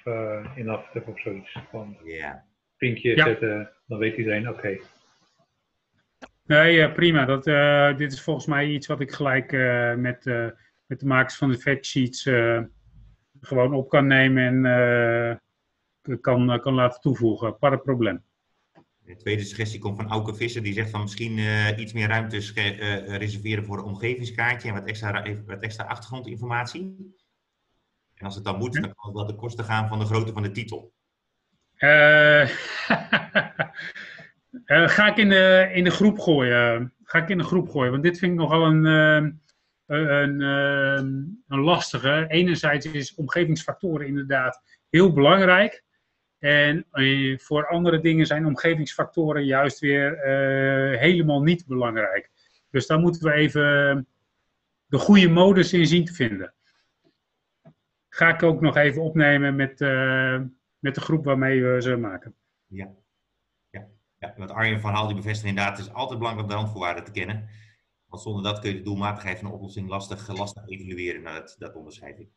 inactive of zoiets. Gewoon ja. vinkje ja. zetten, dan weet iedereen, oké. Okay. Nee, prima. Dat, uh, dit is volgens mij iets wat ik gelijk uh, met, uh, met de makers van de factsheets gewoon op kan nemen en kan, kan laten toevoegen. Pas probleem. De tweede suggestie komt van Auke Visser. Die zegt van misschien iets meer ruimte reserveren voor een omgevingskaartje en wat extra, wat extra achtergrondinformatie. En als het dan moet, dan kan het wel de kosten gaan van de grootte van de titel. Uh, ga ik in de, in de groep gooien. Ga ik in de groep gooien. Want dit vind ik nogal een, een, uh, een lastige. Enerzijds is omgevingsfactoren inderdaad heel belangrijk. En voor andere dingen zijn omgevingsfactoren juist weer helemaal niet belangrijk. Dus daar moeten we even de goede modus in zien te vinden. Ga ik ook nog even opnemen met, met de groep waarmee we ze maken. Ja. Ja, wat Arjen van Haal die bevestigt inderdaad, het is altijd belangrijk om de randvoorwaarden te kennen. Want zonder dat kun je de doelmatigheid van een oplossing lastig, lastig evalueren naar dat, dat onderscheiding.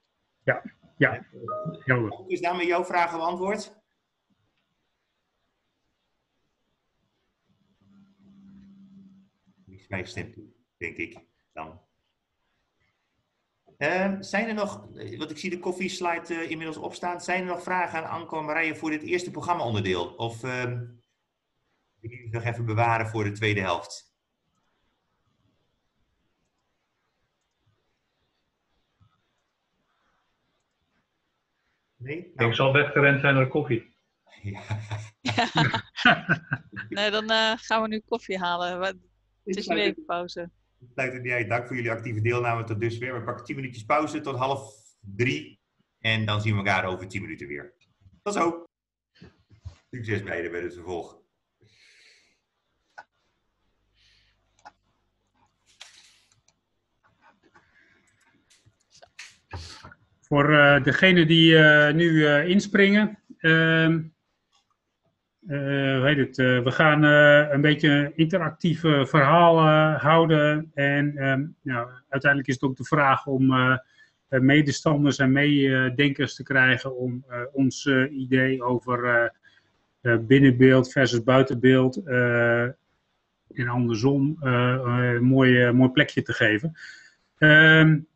Ja, ja. Ook is daarmee jouw vragen beantwoord? Is mij gestemd, denk ik dan. Uh, zijn er nog, want ik zie de koffieslide uh, inmiddels opstaan, zijn er nog vragen aan Anko en Marije voor dit eerste programma-onderdeel? Of uh, die nog even bewaren voor de tweede helft. Nee? Nou. Ik zal weggerend zijn naar koffie. Ja. nee, dan uh, gaan we nu koffie halen. Het is nu even pauze. Dank voor jullie actieve deelname tot dusver. We pakken 10 minuutjes pauze tot half drie. En dan zien we elkaar over 10 minuten weer. Tot zo. Succes bij het vervolg. Voor uh, degene die uh, nu uh, inspringen, ehm, weet het, we gaan een beetje een interactief verhaal houden. En nou, uiteindelijk is het ook de vraag om medestanders en meedenkers te krijgen om ons idee over binnenbeeld versus buitenbeeld en andersom een mooi, mooi plekje te geven. Um,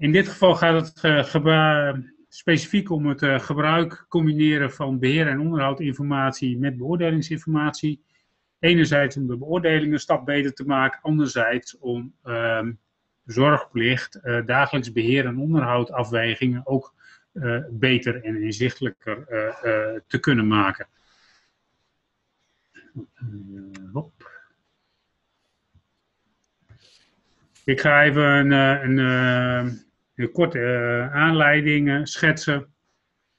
in dit geval gaat het uh, specifiek om het uh, gebruik combineren van beheer- en onderhoudinformatie met beoordelingsinformatie. Enerzijds om de beoordelingen een stap beter te maken, anderzijds om ehm, zorgplicht, uh, dagelijks beheer- en onderhoudafwegingen ook beter en inzichtelijker te kunnen maken. Ik ga even een, een een korte uh, aanleiding schetsen.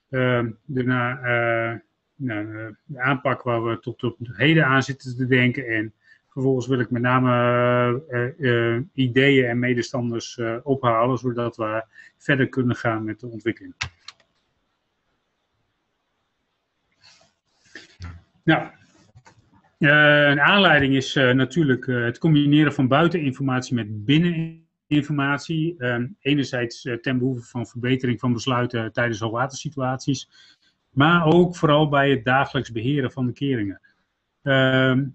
Uh, daarna uh, nou, de aanpak waar we tot op heden aan zitten te denken. En vervolgens wil ik met name ideeën en medestanders ophalen, zodat we verder kunnen gaan met de ontwikkeling. Nou, een aanleiding is natuurlijk het combineren van buiteninformatie met binneninformatie informatie. Ehm, enerzijds eh, ten behoeve van verbetering van besluiten tijdens hoogwatersituaties. Maar ook vooral bij het dagelijks beheren van de keringen. Ehm,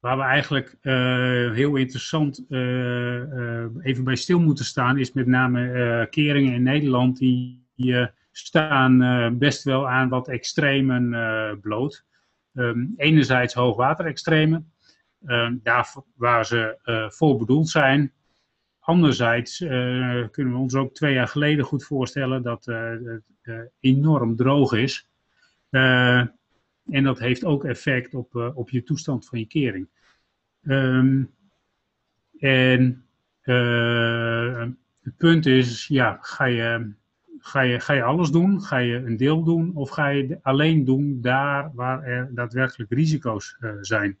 waar we eigenlijk uh, heel interessant uh, even bij stil moeten staan, is met name keringen in Nederland die, staan best wel aan wat extremen bloot. Um, enerzijds hoogwaterextremen, daar waar ze uh, voor bedoeld zijn. anderzijds eh, kunnen we ons ook twee jaar geleden goed voorstellen dat eh, het eh, enorm droog is. Eh, en dat heeft ook effect op, eh, op je toestand van je kering. Ehm, en eh, het punt is, ja, ga je, ga, je, ga je alles doen? Ga je een deel doen? Of ga je alleen doen daar waar er daadwerkelijk risico's eh, zijn?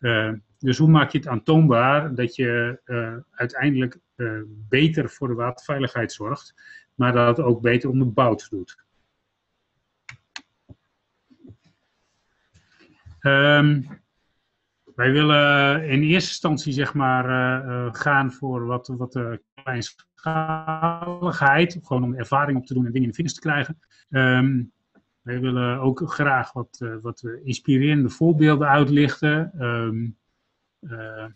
Eh, dus hoe maak je het aantoonbaar dat je eh, uiteindelijk eh, beter voor de waterveiligheid zorgt, maar dat het ook beter onderbouwd doet? Ehm, wij willen in eerste instantie zeg maar, gaan voor wat, wat uh, kleinschaligheid, gewoon om ervaring op te doen en dingen in de vingers te krijgen. Ehm, wij willen ook graag wat, eh, wat inspirerende voorbeelden uitlichten. Ehm, eh,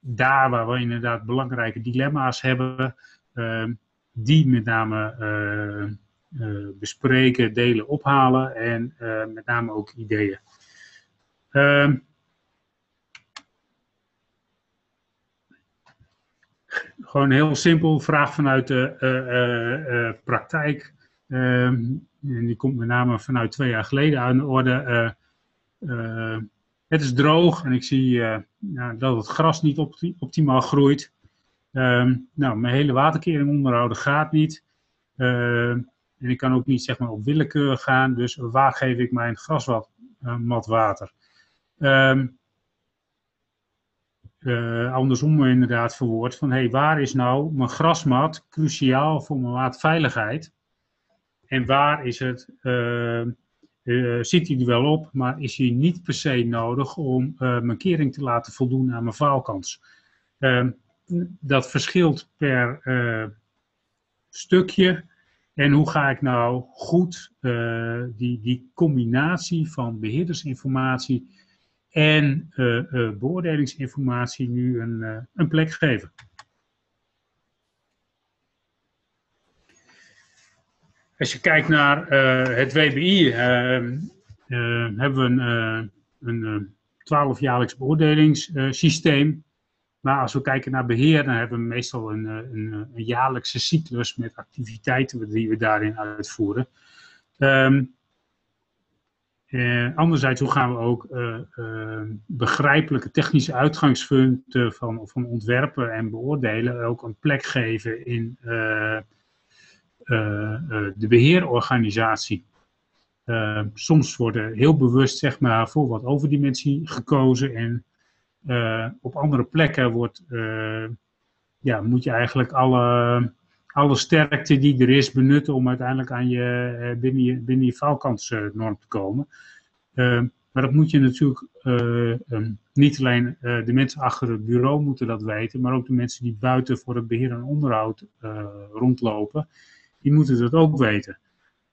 daar waar we inderdaad belangrijke dilemma's hebben, ehm, die met name eh, bespreken, delen, ophalen en met name ook ideeën. Ehm, gewoon heel simpel, vraag vanuit de praktijk. En die komt met name vanuit twee jaar geleden aan de orde. Eh, eh, het is droog en ik zie eh, ja, dat het gras niet opti- optimaal groeit. Ehm, nou, mijn hele waterkering onderhouden gaat niet. Ehm, en ik kan ook niet zeg maar, op willekeur gaan. Dus waar geef ik mijn grasmat mat water? Ehm, eh, andersom inderdaad verwoord van hey, waar is nou mijn grasmat cruciaal voor mijn waterveiligheid? En waar is het, eh, eh, zit hij er wel op, maar is hij niet per se nodig om eh, mijn kering te laten voldoen aan mijn faalkans? Ehm, dat verschilt per stukje. En hoe ga ik nou goed die, die combinatie van beheerdersinformatie en beoordelingsinformatie nu een, een plek geven? Als je kijkt naar eh, het WBI, eh, eh, hebben we een, een eh, 12-jaarlijks beoordelingssysteem. Maar als we kijken naar beheer, dan hebben we meestal een, een, een jaarlijkse cyclus met activiteiten die we daarin uitvoeren. Ehm, eh, anderzijds, hoe gaan we ook begrijpelijke technische uitgangspunten van, van ontwerpen en beoordelen ook een plek geven in de beheerorganisatie. Eh, soms worden heel bewust zeg maar, voor wat overdimensie gekozen en eh, op andere plekken wordt, eh, ja, moet je eigenlijk alle, alle sterkte die er is benutten om uiteindelijk aan je, eh, binnen je, binnen je te komen. Eh, maar dat moet je natuurlijk eh, ehm, niet alleen eh, de mensen achter het bureau moeten dat weten, maar ook de mensen die buiten voor het beheer en onderhoud eh, rondlopen, die moeten dat ook weten.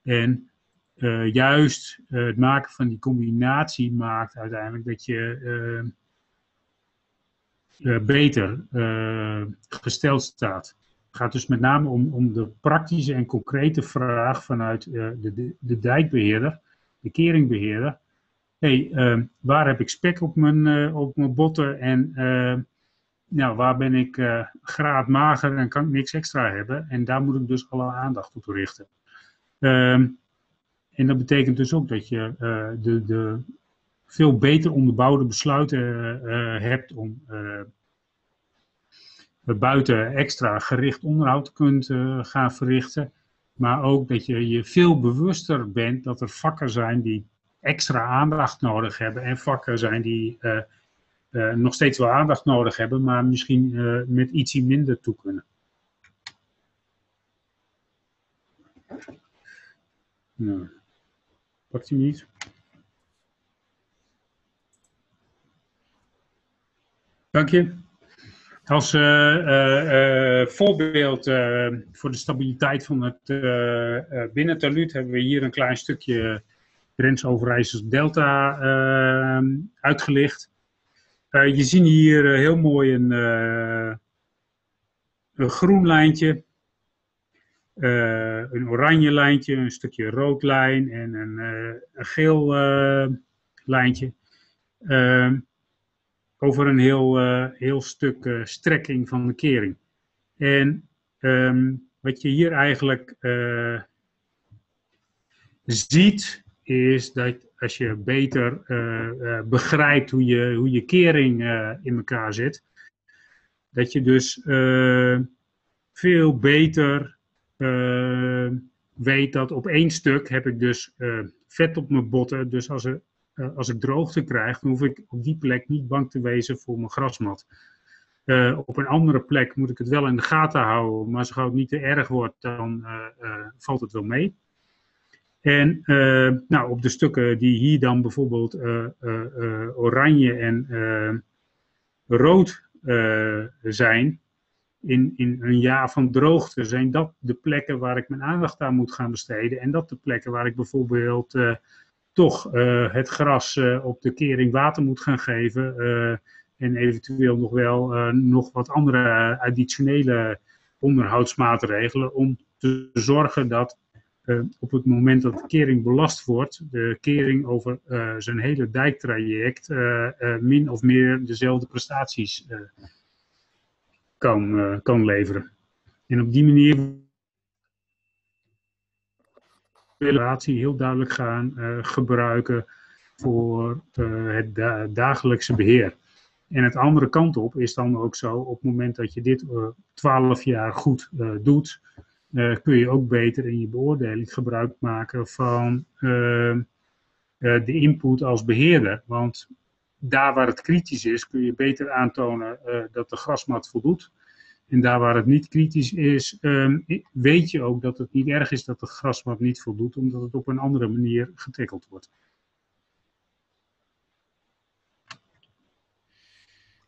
En eh, juist eh, het maken van die combinatie maakt uiteindelijk dat je eh, beter gesteld staat. Het gaat dus met name om, om de praktische en concrete vraag vanuit de, de, de dijkbeheerder, de keringbeheerder. hey, eh, waar heb ik spek op mijn, op mijn botten en eh, nou, waar ben ik eh graad mager en kan ik niks extra hebben? En daar moet ik dus alle aandacht op richten. Ehm, en dat betekent dus ook dat je eh, de, de veel beter onderbouwde besluiten eh, hebt om buiten extra gericht onderhoud kunt gaan verrichten. Maar ook dat je je veel bewuster bent dat er vakken zijn die extra aandacht nodig hebben. En vakken zijn die nog steeds wel aandacht nodig hebben, maar misschien eh, met ietsie minder toe kunnen. Nou, pakt hij niet? Dank je. Als eh, eh, eh, voorbeeld eh, voor de stabiliteit van het eh eh, binnentaluut hebben we hier een klein stukje grensoverreizers delta eh, uitgelicht. Eh, je ziet hier eh, heel mooi een, eh, een groen lijntje, een oranje lijntje, een stukje rood lijn en een, een geel lijntje. Ehm, over een heel, heel stuk strekking van de kering. En ehm, wat je hier eigenlijk ziet, is dat als je beter eh, eh, begrijpt hoe je, hoe je kering eh, in elkaar zit, dat je dus veel beter weet dat op één stuk heb ik dus vet op mijn botten. Dus als, er, als ik droogte krijg, dan hoef ik op die plek niet bang te wezen voor mijn grasmat. Op een andere plek moet ik het wel in de gaten houden, maar als het niet te erg wordt, dan valt het wel mee. En eh, nou, op de stukken die hier dan bijvoorbeeld eh, eh, oranje en rood zijn, in, in een jaar van droogte, zijn dat de plekken waar ik mijn aandacht aan moet gaan besteden. En dat de plekken waar ik bijvoorbeeld toch het gras op de kering water moet gaan geven. en eventueel nog wel nog wat andere additionele onderhoudsmaatregelen om te zorgen dat eh, op het moment dat de kering belast wordt, de kering over eh, zijn hele dijktraject eh, min of meer dezelfde prestaties kan, kan leveren. En op die manier wil relatie heel duidelijk gaan gebruiken voor het da- dagelijkse beheer. En het andere kant op is dan ook zo, op het moment dat je dit twaalf jaar goed doet, eh, kun je ook beter in je beoordeling gebruik maken van eh, eh, de input als beheerder. Want daar waar het kritisch is, kun je beter aantonen eh, dat de grasmat voldoet. En daar waar het niet kritisch is, ehm, weet je ook dat het niet erg is dat de grasmat niet voldoet, omdat het op een andere manier getackeld wordt.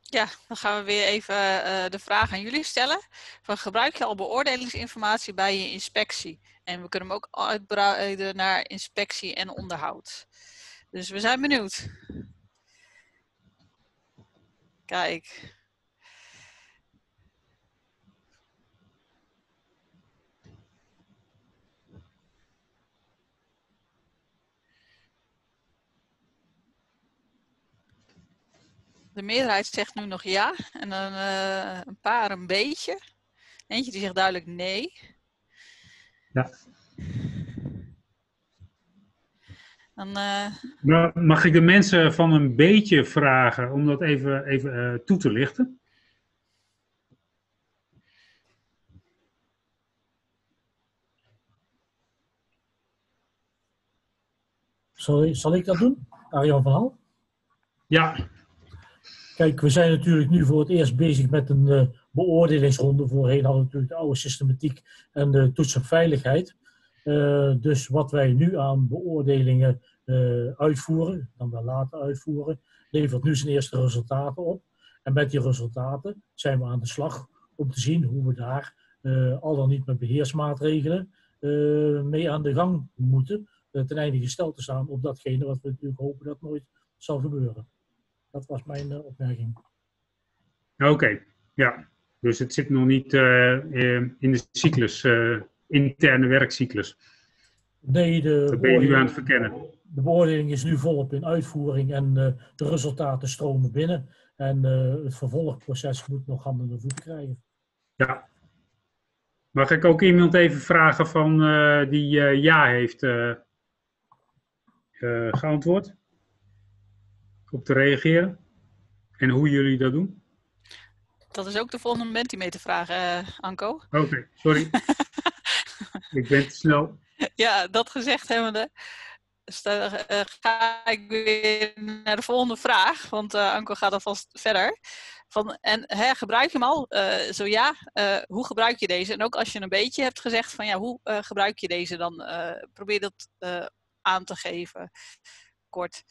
Ja, dan gaan we weer even eh, de vraag aan jullie stellen. Van, gebruik je al beoordelingsinformatie bij je inspectie? En we kunnen hem ook uitbreiden naar inspectie en onderhoud. Dus we zijn benieuwd. Kijk. De meerderheid zegt nu nog ja. En dan eh, een paar een beetje. Eentje die zegt duidelijk nee. Ja. Dan, eh, mag ik de mensen van een beetje vragen om dat even, even eh, toe te lichten? Zal, ik- zal ik dat doen? Arjan van Hal? Ja. Kijk, we zijn natuurlijk nu voor het eerst bezig met een eh, beoordelingsronde. Voorheen hadden we natuurlijk de oude systematiek en de toets op veiligheid. Eh, dus wat wij nu aan beoordelingen eh, uitvoeren, dan wel laten uitvoeren, levert nu zijn eerste resultaten op. En met die resultaten zijn we aan de slag om te zien hoe we daar al dan niet met beheersmaatregelen eh, mee aan de gang moeten. ten einde gesteld te staan op datgene wat we natuurlijk hopen dat nooit zal gebeuren. Dat was mijn eh, opmerking. Oké, ja. Dus het zit nog niet eh, eh, in de cyclus, interne werkcyclus. Nee, de Dat ben je nu aan het beoordeling, verkennen. de beoordeling is nu volop in uitvoering en de resultaten stromen binnen. En het vervolgproces moet nog handen en voeten krijgen. Ja. Mag ik ook iemand even vragen van die ja heeft eh, geantwoord? Op te reageren? En hoe jullie dat doen? dat is ook de volgende Mentimeter vraag, eh, Anko. Oké, sorry. ik ben te snel. Ja, dat gezegd hebbende, eh, ga ik weer naar de volgende vraag. Want eh, Anko gaat alvast verder. Van, en hè, gebruik je hem al? Zo ja, hoe gebruik je deze? En ook als je een beetje hebt gezegd van ja, hoe gebruik je deze? Dan probeer dat aan te geven. Kort.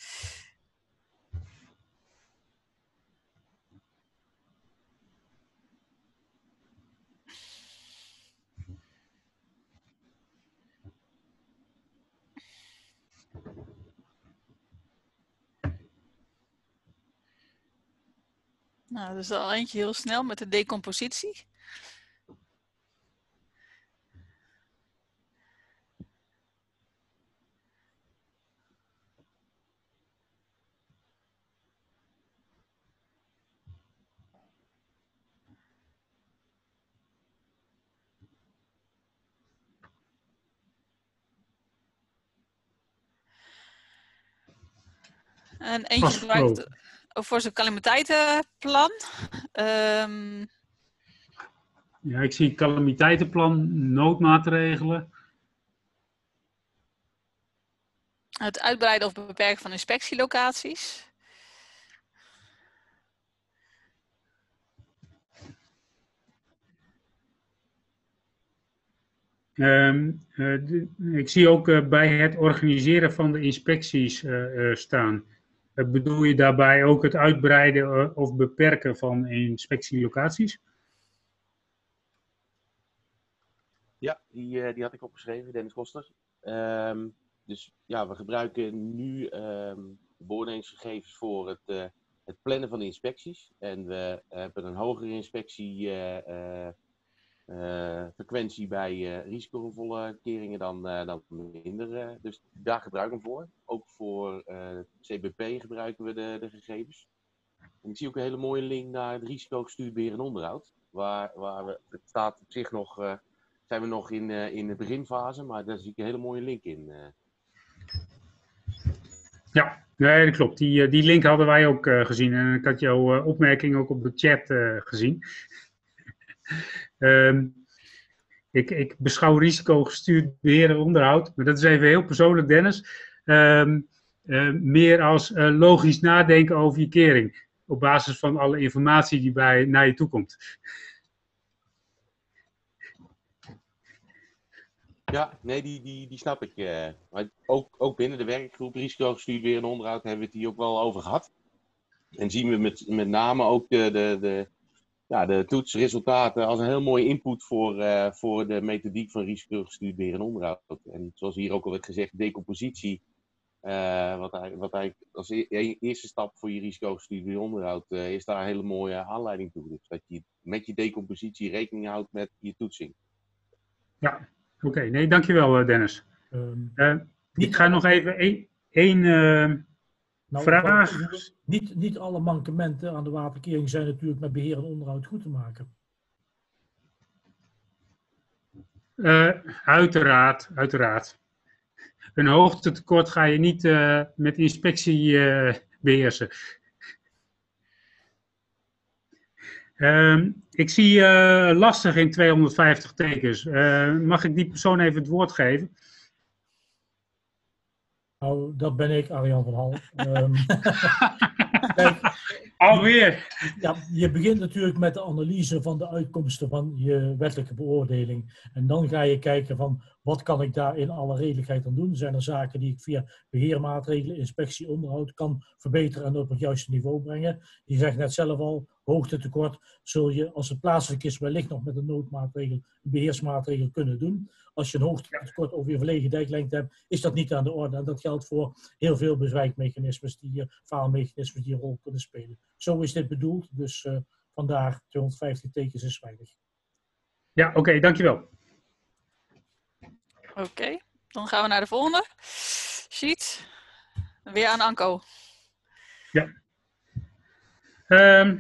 Nou, dus al eentje heel snel met de decompositie. En eentje gebruikt, voor zijn calamiteitenplan. Ehm, Ja, ik zie calamiteitenplan, noodmaatregelen. het uitbreiden of beperken van inspectielocaties. Ehm, eh, de- ik zie ook eh, bij het organiseren van de inspecties eh, staan. Eh, bedoel je daarbij ook het uitbreiden eh, of beperken van inspectielocaties? Ja, die, eh, die had ik opgeschreven, Dennis Koster. Ehm, dus ja, we gebruiken nu ehm beoordelingsgegevens voor het, het plannen van inspecties. En we hebben een hogere inspectiefrequentie bij eh, risicovolle keringen dan, eh, dan minder. eh. dus daar gebruiken we hem voor. Ook voor eh, CBP gebruiken we de, de gegevens. En ik zie ook een hele mooie link naar het risicogestuurd beheer en onderhoud. Waar, waar we, het staat op zich nog, eh, zijn we nog in, eh, in de beginfase, maar daar zie ik een hele mooie link in. eh. Ja, nee, dat klopt. Die, eh, die link hadden wij ook eh, gezien. En ik had jouw eh, opmerking ook op de chat eh, gezien. Ehm, ik, ik beschouw risicogestuurd beheer en onderhoud, maar dat is even heel persoonlijk, Dennis. Eh, meer als eh, logisch nadenken over je kering. Op basis van alle informatie die bij, naar je toe komt. Ja, nee, die, die, die snap ik. eh. maar ook, ook binnen de werkgroep risicogestuurd weer en onderhoud hebben we het hier ook wel over gehad. En zien we met, met name ook de, de, de, ja, de toetsresultaten als een heel mooie input voor, eh, voor de methodiek van risicogestuurd beheer en onderhoud. En zoals hier ook al werd gezegd, decompositie. eh, wat, eigenlijk, wat eigenlijk als e- e- eerste stap voor je risicogestuurd beheer en onderhoud eh, is daar een hele mooie aanleiding toe. Dus dat je met je decompositie rekening houdt met je toetsing. Ja, oké. Nee, dankjewel Dennis. Ehm, Eh, ik ga nog even één, één Nou, vraag. wou- Niet, niet alle mankementen aan de waterkering zijn natuurlijk met beheer en onderhoud goed te maken. Eh, uiteraard, uiteraard. Een hoogtetekort ga je niet eh, met inspectie eh, beheersen. Ehm, ik zie lastig in 250 tekens. Mag ik die persoon even het woord geven? Nou, dat ben ik, Arjan van Hal. Ehm, kijk, Alweer. Ja, je begint natuurlijk met de analyse van de uitkomsten van je wettelijke beoordeling. En dan ga je kijken van wat kan ik daar in alle redelijkheid aan doen. Zijn er zaken die ik via beheermaatregelen, inspectie, onderhoud kan verbeteren en op het juiste niveau brengen. Je zegt net zelf al, hoogtetekort zul je als het plaatselijk is wellicht nog met een noodmaatregel, een beheersmaatregel kunnen doen. Als je een hoogtetekort over je volledige dijklengte hebt, is dat niet aan de orde. En dat geldt voor heel veel bezwijkmechanismes, die, eh, faalmechanismes die een rol kunnen spelen. Zo is dit bedoeld, dus eh, vandaar 250 tekens is weinig. Ja, oké, dankjewel. Oké, dan gaan we naar de volgende sheet. Weer aan Anko. Ja. Ehm,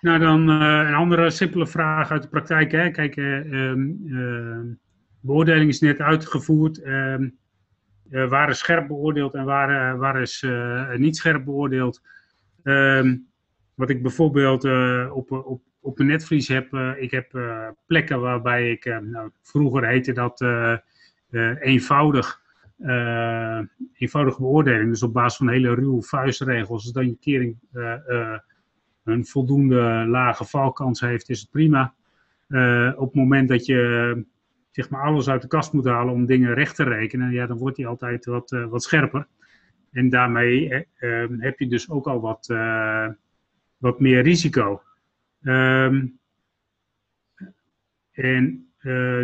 nou, dan eh, een andere simpele vraag uit de praktijk. Hè. Kijk, eh, ehm, ehm, beoordeling is net uitgevoerd. ehm, eh, waar is scherp beoordeeld en waar, waar is niet scherp beoordeeld? Wat ik bijvoorbeeld op, op, op mijn netvlies heb, ik heb plekken waarbij ik, nou, vroeger heette dat eenvoudig, eenvoudige beoordeling. Dus op basis van hele ruwe vuistregels, dan je kering een voldoende lage valkans heeft, is het prima. Eh, op het moment dat je zeg maar alles uit de kast moet halen om dingen recht te rekenen, ja, dan wordt die altijd wat, eh, wat scherper. En daarmee eh, eh, heb je dus ook al wat, wat meer risico. Ehm, en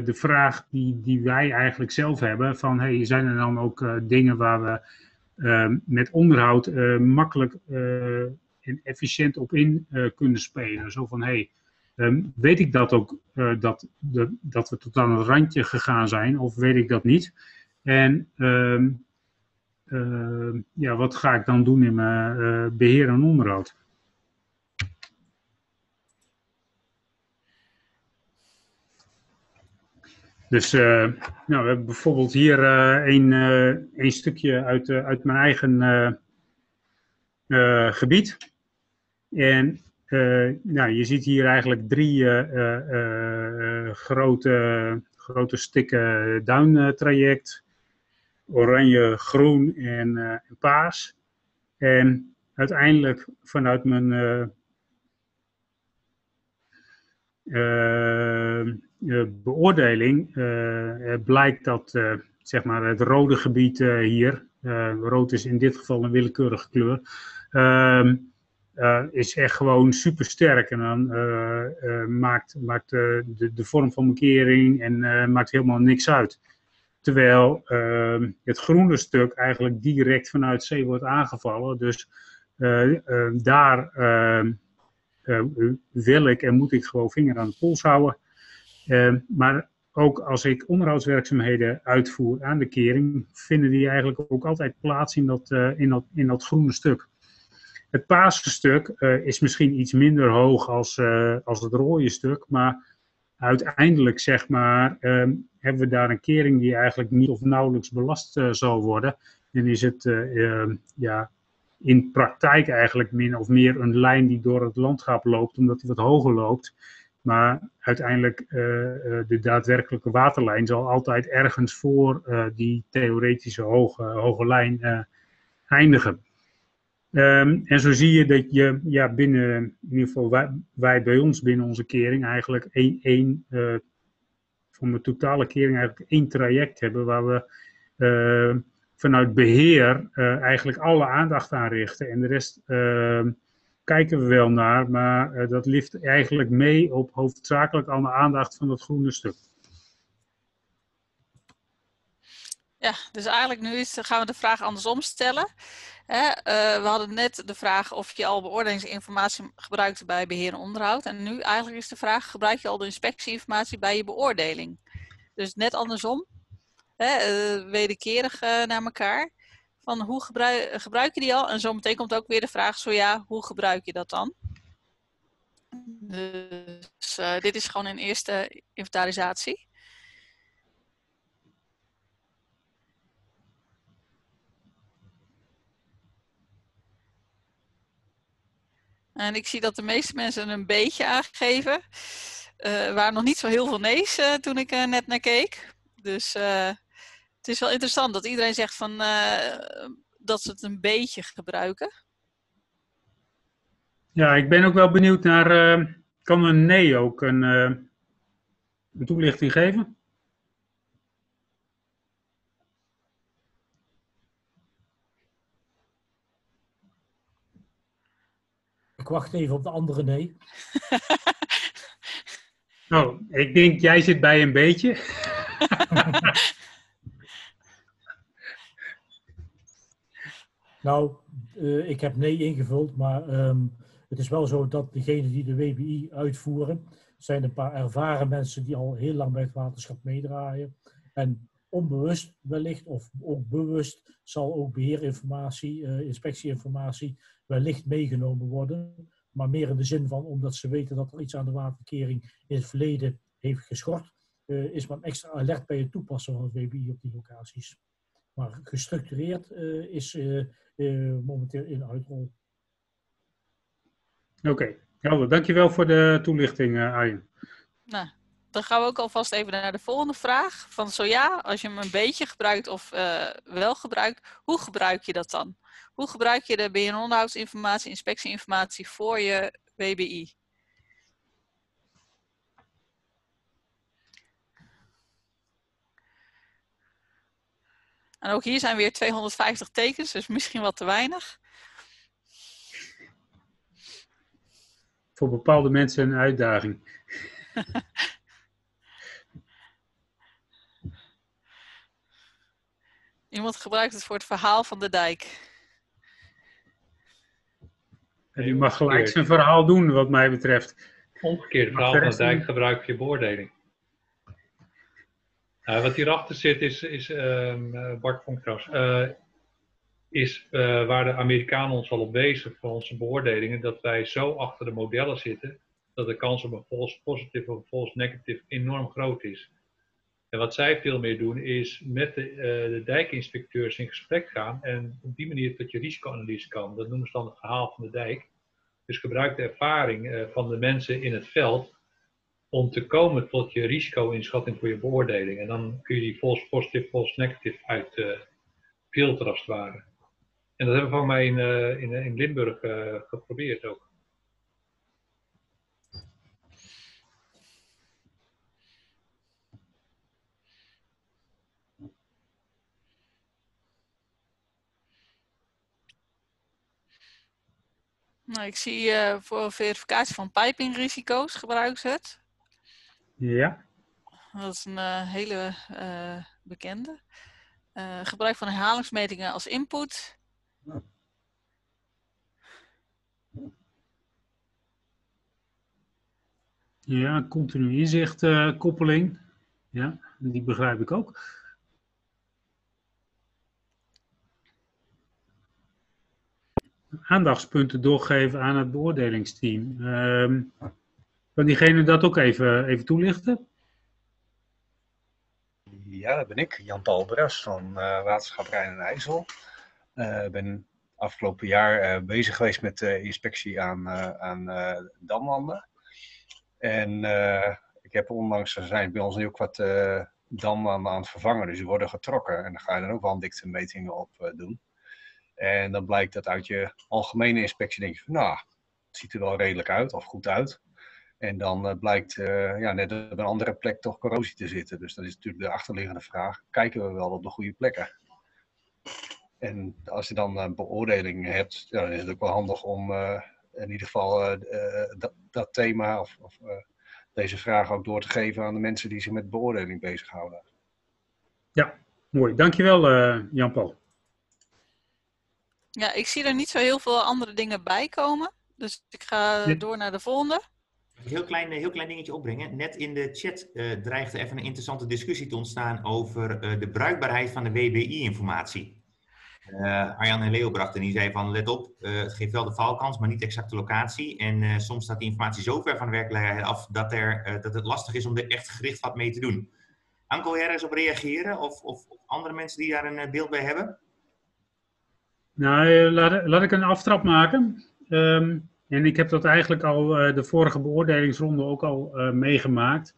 de vraag die, die wij eigenlijk zelf hebben, van hey, zijn er dan ook dingen waar we ehm, met onderhoud makkelijk en efficiënt op in eh, kunnen spelen? Zo van hey, ehm, weet ik dat ook, eh, dat, de, dat we tot aan het randje gegaan zijn, of weet ik dat niet? En ehm, ehm, ja, wat ga ik dan doen in mijn eh, beheer en onderhoud? Dus nou, we hebben bijvoorbeeld hier een, een stukje uit, uit mijn eigen gebied. En nou, je ziet hier eigenlijk drie grote, grote stikken duintraject. Oranje, groen en paars. En uiteindelijk vanuit mijn beoordeling blijkt dat zeg maar het rode gebied hier, rood is in dit geval een willekeurige kleur, ehm, is echt gewoon super sterk. En dan maakt, maakt de, de vorm van mijn kering en maakt helemaal niks uit. Terwijl ehm, het groene stuk eigenlijk direct vanuit zee wordt aangevallen. Dus daar ehm, wil ik en moet ik gewoon vinger aan de pols houden. Ehm, maar ook als ik onderhoudswerkzaamheden uitvoer aan de kering, vinden die eigenlijk ook altijd plaats in dat, in dat, in dat groene stuk. Het paarse stuk uh, is misschien iets minder hoog als, uh, als het rode stuk, maar uiteindelijk zeg maar, um, hebben we daar een kering die eigenlijk niet of nauwelijks belast zal worden. En is het ehm, ja, in praktijk eigenlijk min of meer een lijn die door het landschap loopt, omdat die wat hoger loopt. Maar uiteindelijk uh, de daadwerkelijke waterlijn zal altijd ergens voor die theoretische hoge, hoge lijn eindigen. Um, en zo zie je dat je ja, binnen, in ieder geval wij, bij ons binnen onze kering eigenlijk één, één van de totale kering eigenlijk één traject hebben waar we vanuit beheer eigenlijk alle aandacht aan richten en de rest ehm, kijken we wel naar, maar uh, dat lift eigenlijk mee op hoofdzakelijk alle aandacht van dat groene stuk. Ja, dus eigenlijk nu is, gaan we de vraag andersom stellen. Uh, we hadden net de vraag of je al beoordelingsinformatie gebruikt bij beheer en onderhoud. En nu eigenlijk is de vraag, gebruik je al de inspectieinformatie bij je beoordeling? Dus net andersom, uh, wederkerig naar elkaar van hoe gebruik, gebruik je die al? En zometeen komt ook weer de vraag, zo ja, hoe gebruik je dat dan? Dus dit is gewoon een eerste inventarisatie. En ik zie dat de meeste mensen een beetje aangegeven. Uh, er waren nog niet zo heel veel nee's uh, toen ik uh, net naar keek. Dus het is wel interessant dat iedereen zegt van, dat ze het een beetje gebruiken. Ja, ik ben ook wel benieuwd naar, kan een nee ook een, een toelichting geven? Ik wacht even op de andere nee. oh, ik denk jij zit bij een beetje. Nou, uh, ik heb nee ingevuld, maar um, het is wel zo dat degenen die de WBI uitvoeren, zijn een paar ervaren mensen die al heel lang bij het waterschap meedraaien. En onbewust wellicht, of ook bewust, zal ook beheerinformatie, uh, inspectieinformatie wellicht meegenomen worden. Maar meer in de zin van, omdat ze weten dat er iets aan de waterkering in het verleden heeft geschort, uh, is men extra alert bij het toepassen van het WBI op die locaties. Maar gestructureerd uh, is uh, momenteel in uitrol. Oké, okay. helder. Dankjewel voor de toelichting, uh, Arjen. Nou, dan gaan we ook alvast even naar de volgende vraag. Van zo ja, als je hem een beetje gebruikt of uh, wel gebruikt, hoe gebruik je dat dan? Hoe gebruik je de beheer- en onderhoudsinformatie, inspectieinformatie voor je WBI? En ook hier zijn weer 250 tekens, dus misschien wat te weinig. Voor bepaalde mensen een uitdaging. Iemand gebruikt het voor het verhaal van de dijk. En u mag gelijk zijn verhaal doen, wat mij betreft. Omgekeerd, verhaal van de dijk gebruik je beoordeling. Uh, wat hierachter zit is, is uh, Bart Vonk trouwens, uh, is uh, waar de Amerikanen ons al op wezen voor onze beoordelingen, dat wij zo achter de modellen zitten, dat de kans op een false positive of een false negative enorm groot is. En wat zij veel meer doen is met de, eh, de dijkinspecteurs in gesprek gaan en op die manier tot je risicoanalyse kan. Dat noemen ze dan het verhaal van de dijk. Dus gebruik de ervaring eh, van de mensen in het veld om te komen tot je risico-inschatting voor je beoordeling. En dan kun je die false positive, false negative uit eh, filteren als het ware. En dat hebben we van mij in, in, Limburg geprobeerd ook. Nou, ik zie eh, voor verificatie van pipingrisico's gebruiken ze het. Ja. Dat is een eh, hele eh, bekende. Gebruik van herhalingsmetingen als input. Ja, continu inzicht koppeling. Ja, die begrijp ik ook. Aandachtspunten doorgeven aan het beoordelingsteam. Ehm, kan diegene dat ook even, even toelichten? Ja, dat ben ik, Jan-Paul Bras van eh, Waterschap Rijn en IJssel. Eh, Ik ben afgelopen jaar eh, bezig geweest met de inspectie aan, eh, aan eh, damwanden. En eh, ik heb onlangs, er zijn bij ons nu ook wat eh damwanden aan het vervangen, dus die worden getrokken. En dan ga je dan ook wandiktemetingen op eh, doen. En dan blijkt dat uit je algemene inspectie denk je nou, het ziet er wel redelijk uit of goed uit. En dan eh, blijkt eh, ja, net op een andere plek toch corrosie te zitten. Dus dat is natuurlijk de achterliggende vraag. Kijken we wel op de goede plekken? En als je dan een beoordeling hebt, dan is het ook wel handig om eh, in ieder geval eh, eh, dat, dat thema of, of eh, deze vraag ook door te geven aan de mensen die zich met beoordeling bezighouden. Ja, mooi. Dankjewel eh Jan-Paul. Ja, ik zie er niet zo heel veel andere dingen bij komen. Dus ik ga door naar de volgende. Een heel klein, heel klein dingetje opbrengen. Net in de chat eh dreigde even een interessante discussie te ontstaan over eh, de bruikbaarheid van de WBI-informatie. Eh Arjan en Leo brachten die zei van let op, eh, het geeft wel de faalkans, maar niet exact de locatie. En eh, soms staat die informatie zo ver van de werkelijkheid af dat, er, eh, dat het lastig is om er echt gericht wat mee te doen. Anko, wil jij er eens op reageren? Of, of, of andere mensen die daar een eh, beeld bij hebben? Nou, eh, laat, laat ik een aftrap maken. Ehm, en ik heb dat eigenlijk al eh, de vorige beoordelingsronde ook al eh, meegemaakt.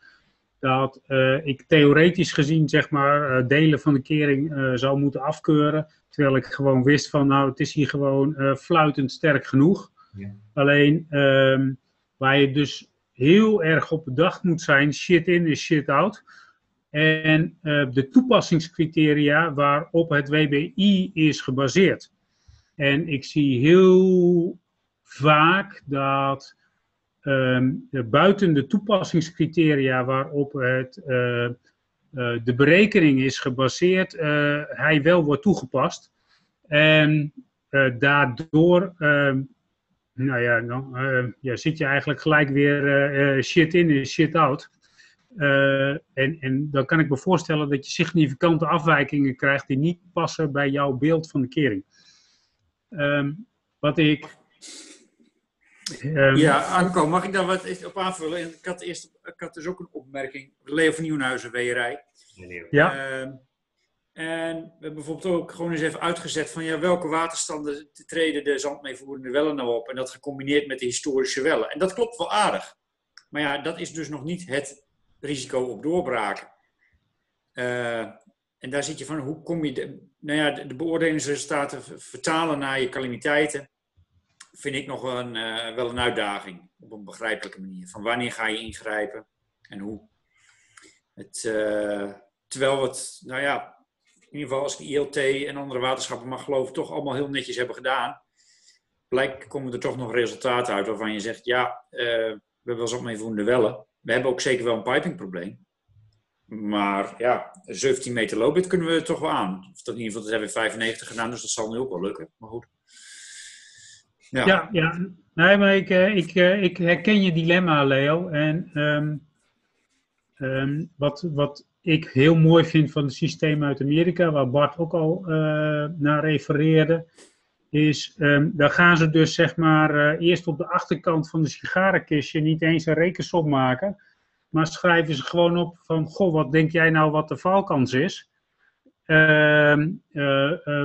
Dat ik theoretisch gezien, zeg maar, delen van de kering zou moeten afkeuren. Terwijl ik gewoon wist van, nou, het is hier gewoon fluitend sterk genoeg. Ja. Alleen ehm, waar je dus heel erg op bedacht moet zijn, shit in is shit out. En de toepassingscriteria waarop het WBI is gebaseerd. En ik zie heel vaak dat ehm, buiten de toepassingscriteria waarop het, eh, eh, de berekening is gebaseerd, eh, hij wel wordt toegepast. En daardoor ehm, nou ja, ja, zit je eigenlijk gelijk weer shit in is shit out. En, en dan kan ik me voorstellen dat je significante afwijkingen krijgt die niet passen bij jouw beeld van de kering. Ehm, wat ik. ehm, Ja, Anko, mag ik daar wat op aanvullen? Ik had, eerst, ik had dus ook een opmerking. Leo van Nieuwenhuizen. Ja. Ehm, en we hebben bijvoorbeeld ook gewoon eens even uitgezet van ja, welke waterstanden treden de zandmeevoerende wellen nou op? En dat gecombineerd met de historische wellen. En dat klopt wel aardig. Maar ja, dat is dus nog niet het risico op doorbraken. Eh, en daar zit je van, hoe kom je de, nou ja, de, de beoordelingsresultaten vertalen naar je calamiteiten? Vind ik nog een, eh, wel een uitdaging op een begrijpelijke manier. Van wanneer ga je ingrijpen en hoe? Het, eh, terwijl we het, nou ja, in ieder geval als ik ILT en andere waterschappen mag geloven, toch allemaal heel netjes hebben gedaan. Blijkt komen er toch nog resultaten uit waarvan je zegt, ja, eh, we hebben wel eens op meevoerende wellen. We hebben ook zeker wel een pipingprobleem. Maar ja, 17 meter loopbit kunnen we toch wel aan. Of dat in ieder geval, dat hebben we 95 gedaan, dus dat zal nu ook wel lukken. Maar goed. Ja. Ja, ja. Nee, maar ik, eh, ik, eh, ik herken je dilemma, Leo. En ehm, ehm, wat, wat ik heel mooi vind van het systeem uit Amerika, waar Bart ook al eh, naar refereerde, is, ehm, daar gaan ze dus zeg maar eerst op de achterkant van de sigarenkistje niet eens een rekensom maken. Maar schrijven ze gewoon op van, goh, wat denk jij nou wat de valkans is? Eh,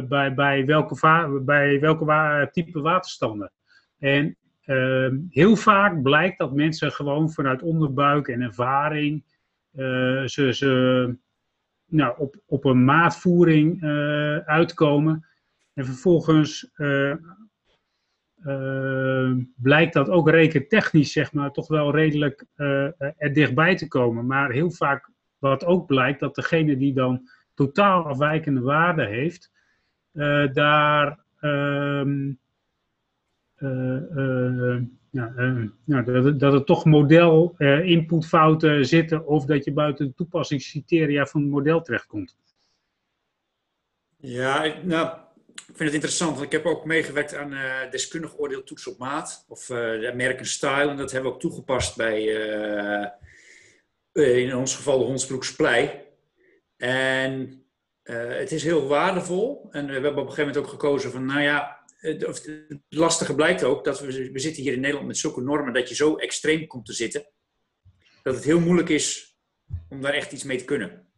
bij, bij welke, va- bij welke type waterstanden? En ehm, heel vaak blijkt dat mensen gewoon vanuit onderbuik en ervaring eh, ze, ze nou, op, op een maatvoering uitkomen. En vervolgens blijkt dat ook rekentechnisch zeg maar, toch wel redelijk eh, er dichtbij te komen. Maar heel vaak wat ook blijkt, dat degene die dan totaal afwijkende waarde heeft, eh, daar ehm, eh, eh, eh, dat, dat er toch model eh, inputfouten zitten of dat je buiten de toepassingscriteria van het model terechtkomt. Ja, nou, ik vind het interessant, want ik heb ook meegewerkt aan eh, deskundig oordeel toets op maat, of eh, de American Style, en dat hebben we ook toegepast bij, eh, in ons geval de Hondsbroeksplei. En het is heel waardevol, en we hebben op een gegeven moment ook gekozen van, nou ja, het, het lastige blijkt ook dat we, we zitten hier in Nederland met zulke normen dat je zo extreem komt te zitten, dat het heel moeilijk is om daar echt iets mee te kunnen.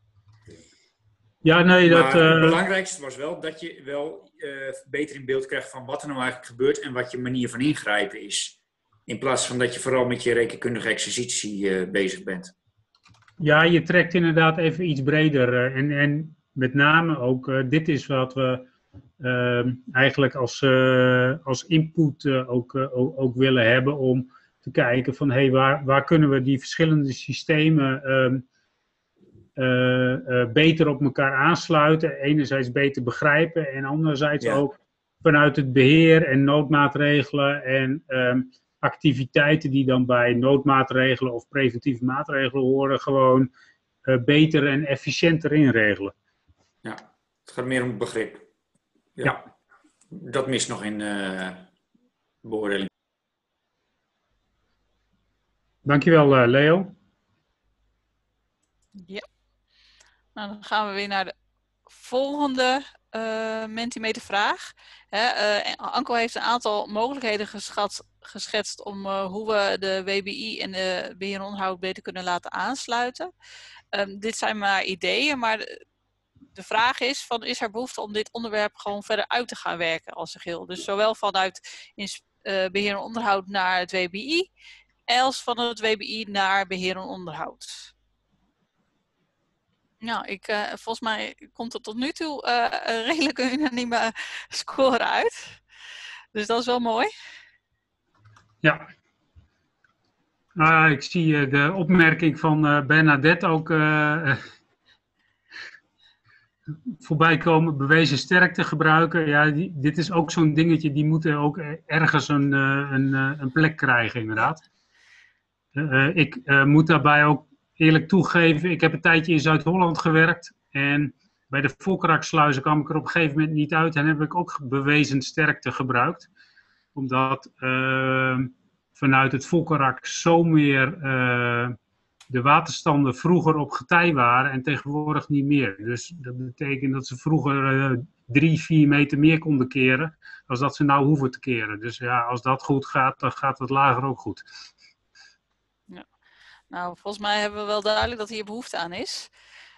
Ja, nee, dat. Maar het eh, belangrijkste was wel dat je wel eh, beter in beeld krijgt van wat er nou eigenlijk gebeurt en wat je manier van ingrijpen is. In plaats van dat je vooral met je rekenkundige exercitie eh, bezig bent. Ja, je trekt inderdaad even iets breder. en, en met name ook, dit is wat we ehm, eigenlijk als, als input ook, ook, willen hebben om te kijken van hey, waar, waar kunnen we die verschillende systemen ehm, eh, eh, beter op elkaar aansluiten. Enerzijds beter begrijpen en anderzijds Ja. ook vanuit het beheer en noodmaatregelen en ehm, activiteiten die dan bij noodmaatregelen of preventieve maatregelen horen, gewoon eh, beter en efficiënter inregelen. Ja, het gaat meer om begrip. Ja. Dat mist nog in eh beoordeling. Dankjewel, eh, Leo. Ja. Nou, dan gaan we weer naar de volgende eh Mentimeter vraag. Hè, eh, Anko heeft een aantal mogelijkheden geschat, geschetst om eh, hoe we de WBI en de beheer en onderhoud beter kunnen laten aansluiten. Ehm, dit zijn maar ideeën, maar de, vraag is, van, is er behoefte om dit onderwerp gewoon verder uit te gaan werken als geheel? Dus zowel vanuit eh, beheer en onderhoud naar het WBI, als van het WBI naar beheer en onderhoud. Nou, ik, eh, volgens mij komt er tot nu toe eh, een redelijk unanieme score uit. Dus dat is wel mooi. Ja. Ah, ik zie eh, de opmerking van Bernadette ook voorbij komen. Bewezen sterkte gebruiken. Ja, dit is ook zo'n dingetje, die moeten ook ergens een, een, een plek krijgen, inderdaad. Ik moet daarbij ook eerlijk toegeven, ik heb een tijdje in Zuid-Holland gewerkt. En bij de Volkeraksluizen kwam ik er op een gegeven moment niet uit. En heb ik ook bewezen sterkte gebruikt. Omdat eh, vanuit het Volkerak zo meer eh, de waterstanden vroeger op getij waren en tegenwoordig niet meer. Dus dat betekent dat ze vroeger eh, drie, vier meter meer konden keren, als dat ze nou hoeven te keren. Dus ja, als dat goed gaat, dan gaat het lager ook goed. Nou, volgens mij hebben we wel duidelijk dat hier behoefte aan is.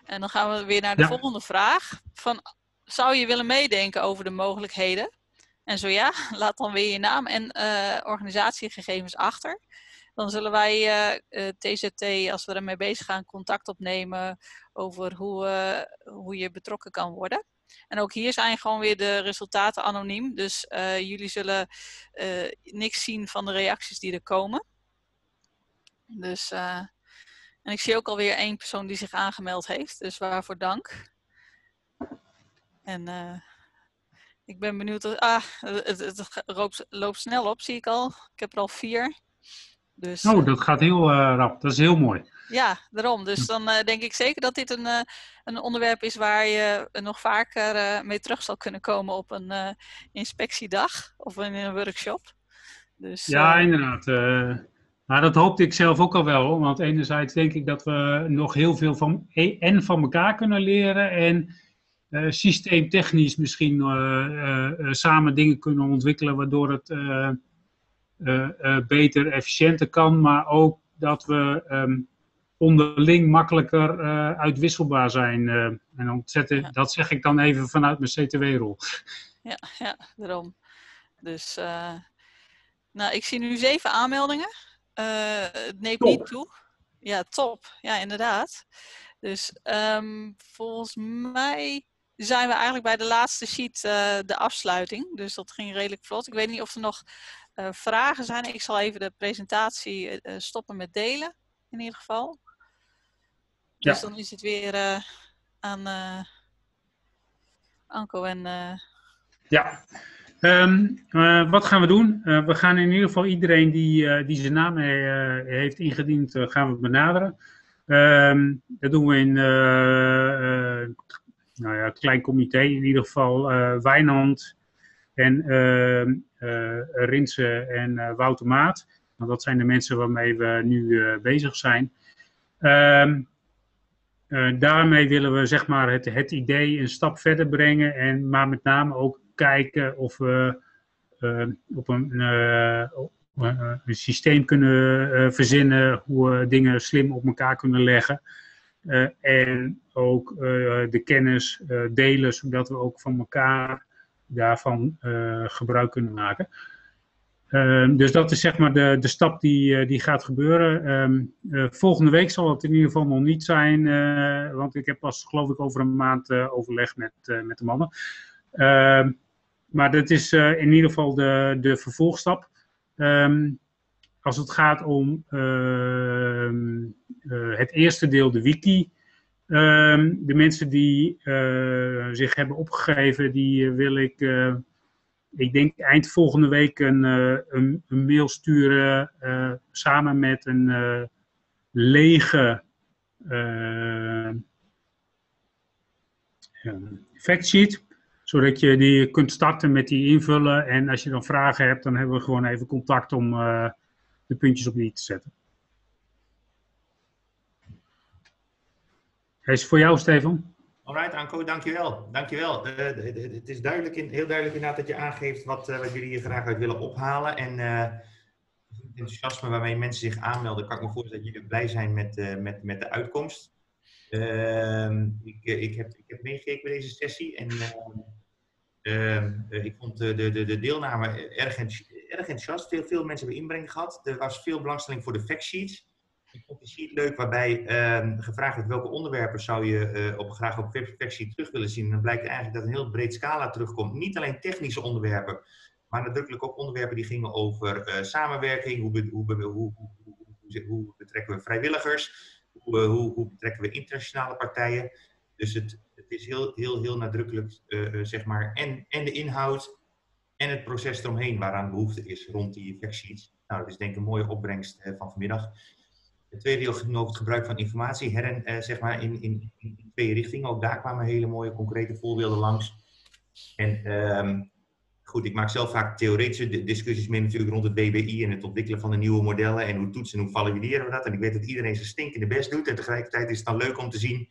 En dan gaan we weer naar de Ja. volgende vraag. Van, zou je willen meedenken over de mogelijkheden? En zo ja, laat dan weer je naam en eh, organisatiegegevens achter. Dan zullen wij eh, eh, TZT, als we ermee bezig gaan, contact opnemen over hoe, eh, hoe je betrokken kan worden. En ook hier zijn gewoon weer de resultaten anoniem. Dus eh, jullie zullen eh, niks zien van de reacties die er komen. Dus, eh, en ik zie ook alweer één persoon die zich aangemeld heeft. Dus waarvoor dank. En eh, ik ben benieuwd. of- Ah, het, het, loopt, loopt snel op, zie ik al. Ik heb er al vier. Dus, Oh, dat gaat heel eh, rap. Dat is heel mooi. ja, daarom. Dus dan eh, denk ik zeker dat dit een, eh, een onderwerp is waar je eh, nog vaker eh, mee terug zal kunnen komen op een eh, inspectiedag of in een workshop. Dus, Ja, eh, inderdaad. Maar dat hoopte ik zelf ook al wel. Want enerzijds denk ik dat we nog heel veel van, e- en van elkaar kunnen leren. En eh, systeemtechnisch misschien eh, eh, samen dingen kunnen ontwikkelen. Waardoor het beter, efficiënter kan. Maar ook dat we ehm, onderling makkelijker uitwisselbaar zijn. en ontzetten, dat zeg ik dan even vanuit mijn CTW-rol. Ja, ja, daarom. Dus, nou, ik zie nu zeven aanmeldingen. Eh, het neemt Top. niet toe. Ja, top. Ja, inderdaad. Dus ehm, volgens mij zijn we eigenlijk bij de laatste sheet eh, de afsluiting. Dus dat ging redelijk vlot. Ik weet niet of er nog eh, vragen zijn. Ik zal even de presentatie eh, eh, stoppen met delen, in ieder geval. Dus Ja. dan is het weer eh, aan eh, Anko en... eh, Ja. Eh, wat gaan we doen? Eh, we gaan in ieder geval iedereen die, eh, die zijn naam heeft ingediend, gaan we benaderen. Ehm, dat doen we in nou ja, klein comité, in ieder geval Wijnand en ehm eh, Rinse en Wouter Maat. Want dat zijn de mensen waarmee we nu bezig zijn. Eh, daarmee willen we zeg maar, het, het idee een stap verder brengen, en, maar met name ook kijken of we eh, op een, eh, eh, een systeem kunnen verzinnen hoe we dingen slim op elkaar kunnen leggen. En ook de kennis delen, zodat we ook van elkaar daarvan gebruik kunnen maken. Ehm, dus dat is zeg maar de, de stap die, die gaat gebeuren. Ehm, eh, volgende week zal het in ieder geval nog niet zijn, want ik heb pas geloof ik over een maand overleg met, met de mannen. Maar dat is eh, in ieder geval de, de vervolgstap. Ehm, als het gaat om ehm, eh, het eerste deel, de wiki. ehm, de mensen die eh, zich hebben opgegeven, die wil ik ik denk eind volgende week een, een, een mail sturen samen met een lege factsheet. Zodat je die kunt starten met die invullen. En als je dan vragen hebt, dan hebben we gewoon even contact om eh, de puntjes op die te zetten. Hij is voor jou, Stefan. Alright, Anko, dankjewel. dankjewel. Het is duidelijk heel duidelijk inderdaad dat je aangeeft wat, eh, wat jullie hier graag uit willen ophalen. En eh, het enthousiasme waarmee mensen zich aanmelden, kan ik me voorstellen dat jullie blij zijn met, met, met de uitkomst. Ehm, ik, ik, heb, ik heb meegekeken bij deze sessie en ehm, ehm, eh, ik vond de, de, de, de deelname erg, erg enthousiast. Veel, veel mensen hebben inbreng gehad. Er was veel belangstelling voor de factsheets. Ik vond die sheet leuk waarbij ehm, gevraagd werd welke onderwerpen zou je eh, op, graag op perfectie terug willen zien. En dan blijkt eigenlijk dat een heel breed scala terugkomt. Niet alleen technische onderwerpen, maar nadrukkelijk ook onderwerpen die gingen over eh, samenwerking. Hoe, hoe, hoe, hoe, betrekken we vrijwilligers? Hoe, eh, betrekken we internationale partijen? Dus het is heel, heel, heel nadrukkelijk, eh, eh, zeg maar, en, en de inhoud en het proces eromheen waaraan behoefte is rond die factsheets. Nou, dat is denk ik een mooie opbrengst eh, van vanmiddag. Het tweede deel ging over het gebruik van informatie, her en zeg maar in, in, twee richtingen. Ook daar kwamen hele mooie concrete voorbeelden langs. En ehm, goed, ik maak zelf vaak theoretische di- discussies mee natuurlijk rond het BBI en het ontwikkelen van de nieuwe modellen en hoe toetsen en hoe valideren we dat. En ik weet dat iedereen zijn stinkende best doet en tegelijkertijd is het dan leuk om te zien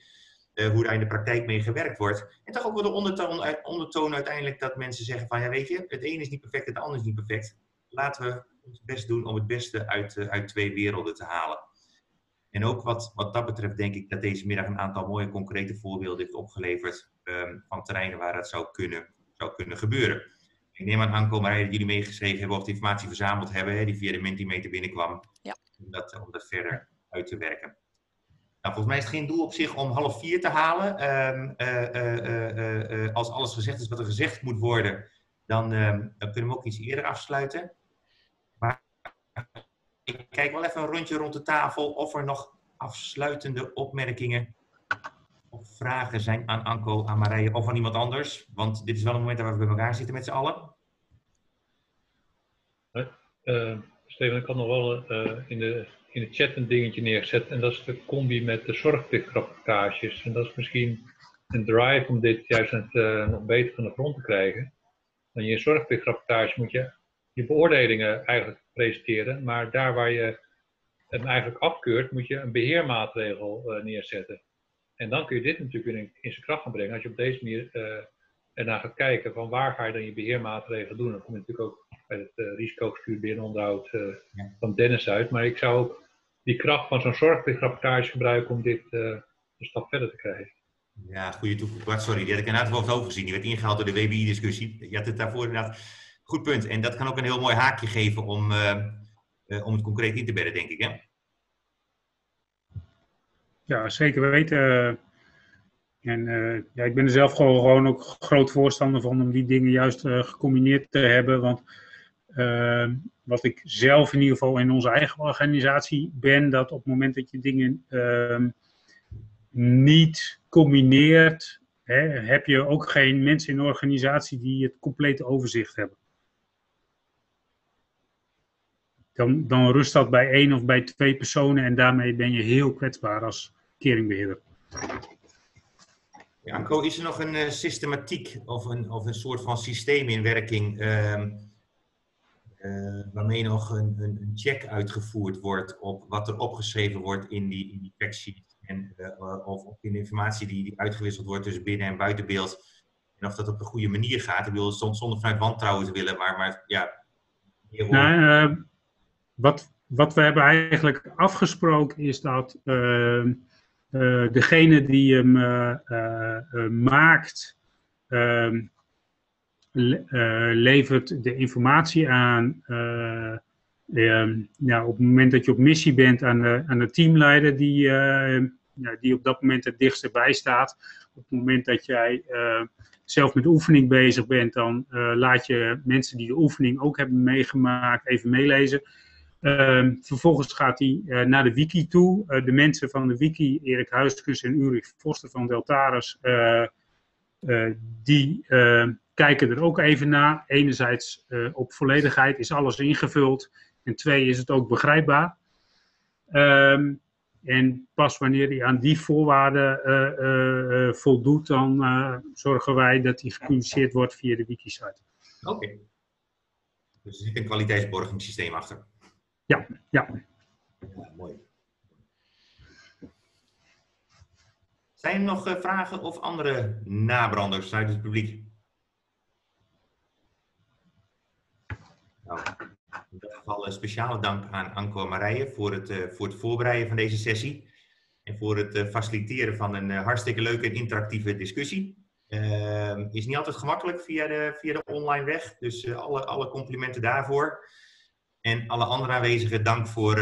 eh, hoe daar in de praktijk mee gewerkt wordt. En toch ook wel de ondertoon, ondertoon uiteindelijk dat mensen zeggen van ja weet je, het een is niet perfect, het ander is niet perfect. Laten we ons best doen om het beste uit, eh, uit twee werelden te halen. En ook wat, wat dat betreft denk ik dat deze middag een aantal mooie concrete voorbeelden heeft opgeleverd ehm, van terreinen waar dat zou kunnen, zou kunnen gebeuren. Ik neem aan Anko, maar dat jullie meegeschreven hebben of de informatie verzameld hebben, hè, die via de Mentimeter binnenkwam, Ja. om, dat, om dat verder uit te werken. Nou, volgens mij is het geen doel op zich om half vier te halen. Eh, als alles gezegd is wat er gezegd moet worden, dan, ehm, kunnen we ook iets eerder afsluiten. Maar ik kijk wel even een rondje rond de tafel of er nog afsluitende opmerkingen of vragen zijn aan Anko, aan Marije of aan iemand anders. Want dit is wel een moment waar we bij elkaar zitten met z'n allen. Steven, ik had nog wel in, de, in de chat een dingetje neergezet. En dat is de combi met de zorgplichtrapportages. En dat is misschien een drive om dit juist eh, nog beter van de grond te krijgen. In je zorgplichtrapportage moet je je beoordelingen eigenlijk presenteren. Maar daar waar je hem eigenlijk afkeurt, moet je een beheermaatregel eh, neerzetten. En dan kun je dit natuurlijk in, in zijn kracht gaan brengen. Als je op deze manier eh ernaar gaat kijken van waar ga je dan je beheermaatregelen doen. Dan kom je natuurlijk ook bij het risicogestuurd beheer en onderhoud eh, van Dennis uit. Maar ik zou ook die kracht van zo'n zorgplichtrapportage gebruiken om dit uh, een stap verder te krijgen. Ja, goede toevoeging. Sorry, die had ik inderdaad wel overgezien. Die werd ingehaald door de WBI-discussie. Je had het daarvoor inderdaad. Goed punt. En dat kan ook een heel mooi haakje geven om, uh, uh, om het concreet in te bedden, denk ik. Hè? Ja, zeker weten. En uh, ja, ik ben er zelf gewoon, gewoon ook groot voorstander van om die dingen juist gecombineerd te hebben. Want wat ik zelf in ieder geval in onze eigen organisatie ben, dat op het moment dat je dingen ehm, niet combineert, hè, heb je ook geen mensen in de organisatie die het complete overzicht hebben. Dan, dan rust dat bij één of bij twee personen en daarmee ben je heel kwetsbaar als keringbeheerder. Ja, is er nog een uh, systematiek of een, of een soort van systeem in werking uh, waarmee nog een, een, een, check uitgevoerd wordt op wat er opgeschreven wordt in die, in die factsheet en, uh, of in de informatie die, die uitgewisseld wordt tussen binnen- en buitenbeeld. En of dat op de goede manier gaat. Ik wil soms zonder vanuit wantrouwen te willen, maar, maar ja. Nou, uh, wat, wat we hebben eigenlijk afgesproken is dat degene die hem maakt, ehm, levert de informatie aan. nou, op het moment dat je op missie bent aan de, aan de teamleider die, ja, die op dat moment het dichtst bij staat. Op het moment dat jij zelf met oefening bezig bent, dan laat je mensen die de oefening ook hebben meegemaakt even meelezen. Uh, vervolgens gaat hij naar de wiki toe. de mensen van de wiki, Erik Huiskus en Ulrich Forster van Deltaris, die kijken er ook even naar. Enerzijds op volledigheid is alles ingevuld. En twee, is het ook begrijpbaar. Um, en pas wanneer hij aan die voorwaarden uh, uh, voldoet, dan zorgen wij dat hij gepubliceerd wordt via de wiki-site. Oké. Okay. Dus er zit een kwaliteitsborgingssysteem achter. Ja, ja. ja mooi. Zijn er nog vragen of andere nabranders uit het publiek? Nou, in dat geval een speciale dank aan Anko en Marije voor het, uh, voor het voorbereiden van deze sessie. En voor het uh, faciliteren van een hartstikke leuke en interactieve discussie. Ehm, is niet altijd gemakkelijk via de, via de online weg. Dus alle, alle complimenten daarvoor. En alle andere aanwezigen, dank voor,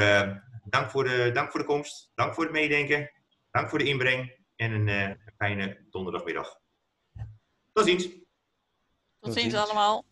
dank, voor de, dank voor de komst. Dank voor het meedenken. Dank voor de inbreng. En een fijne donderdagmiddag. Tot ziens. Tot ziens allemaal.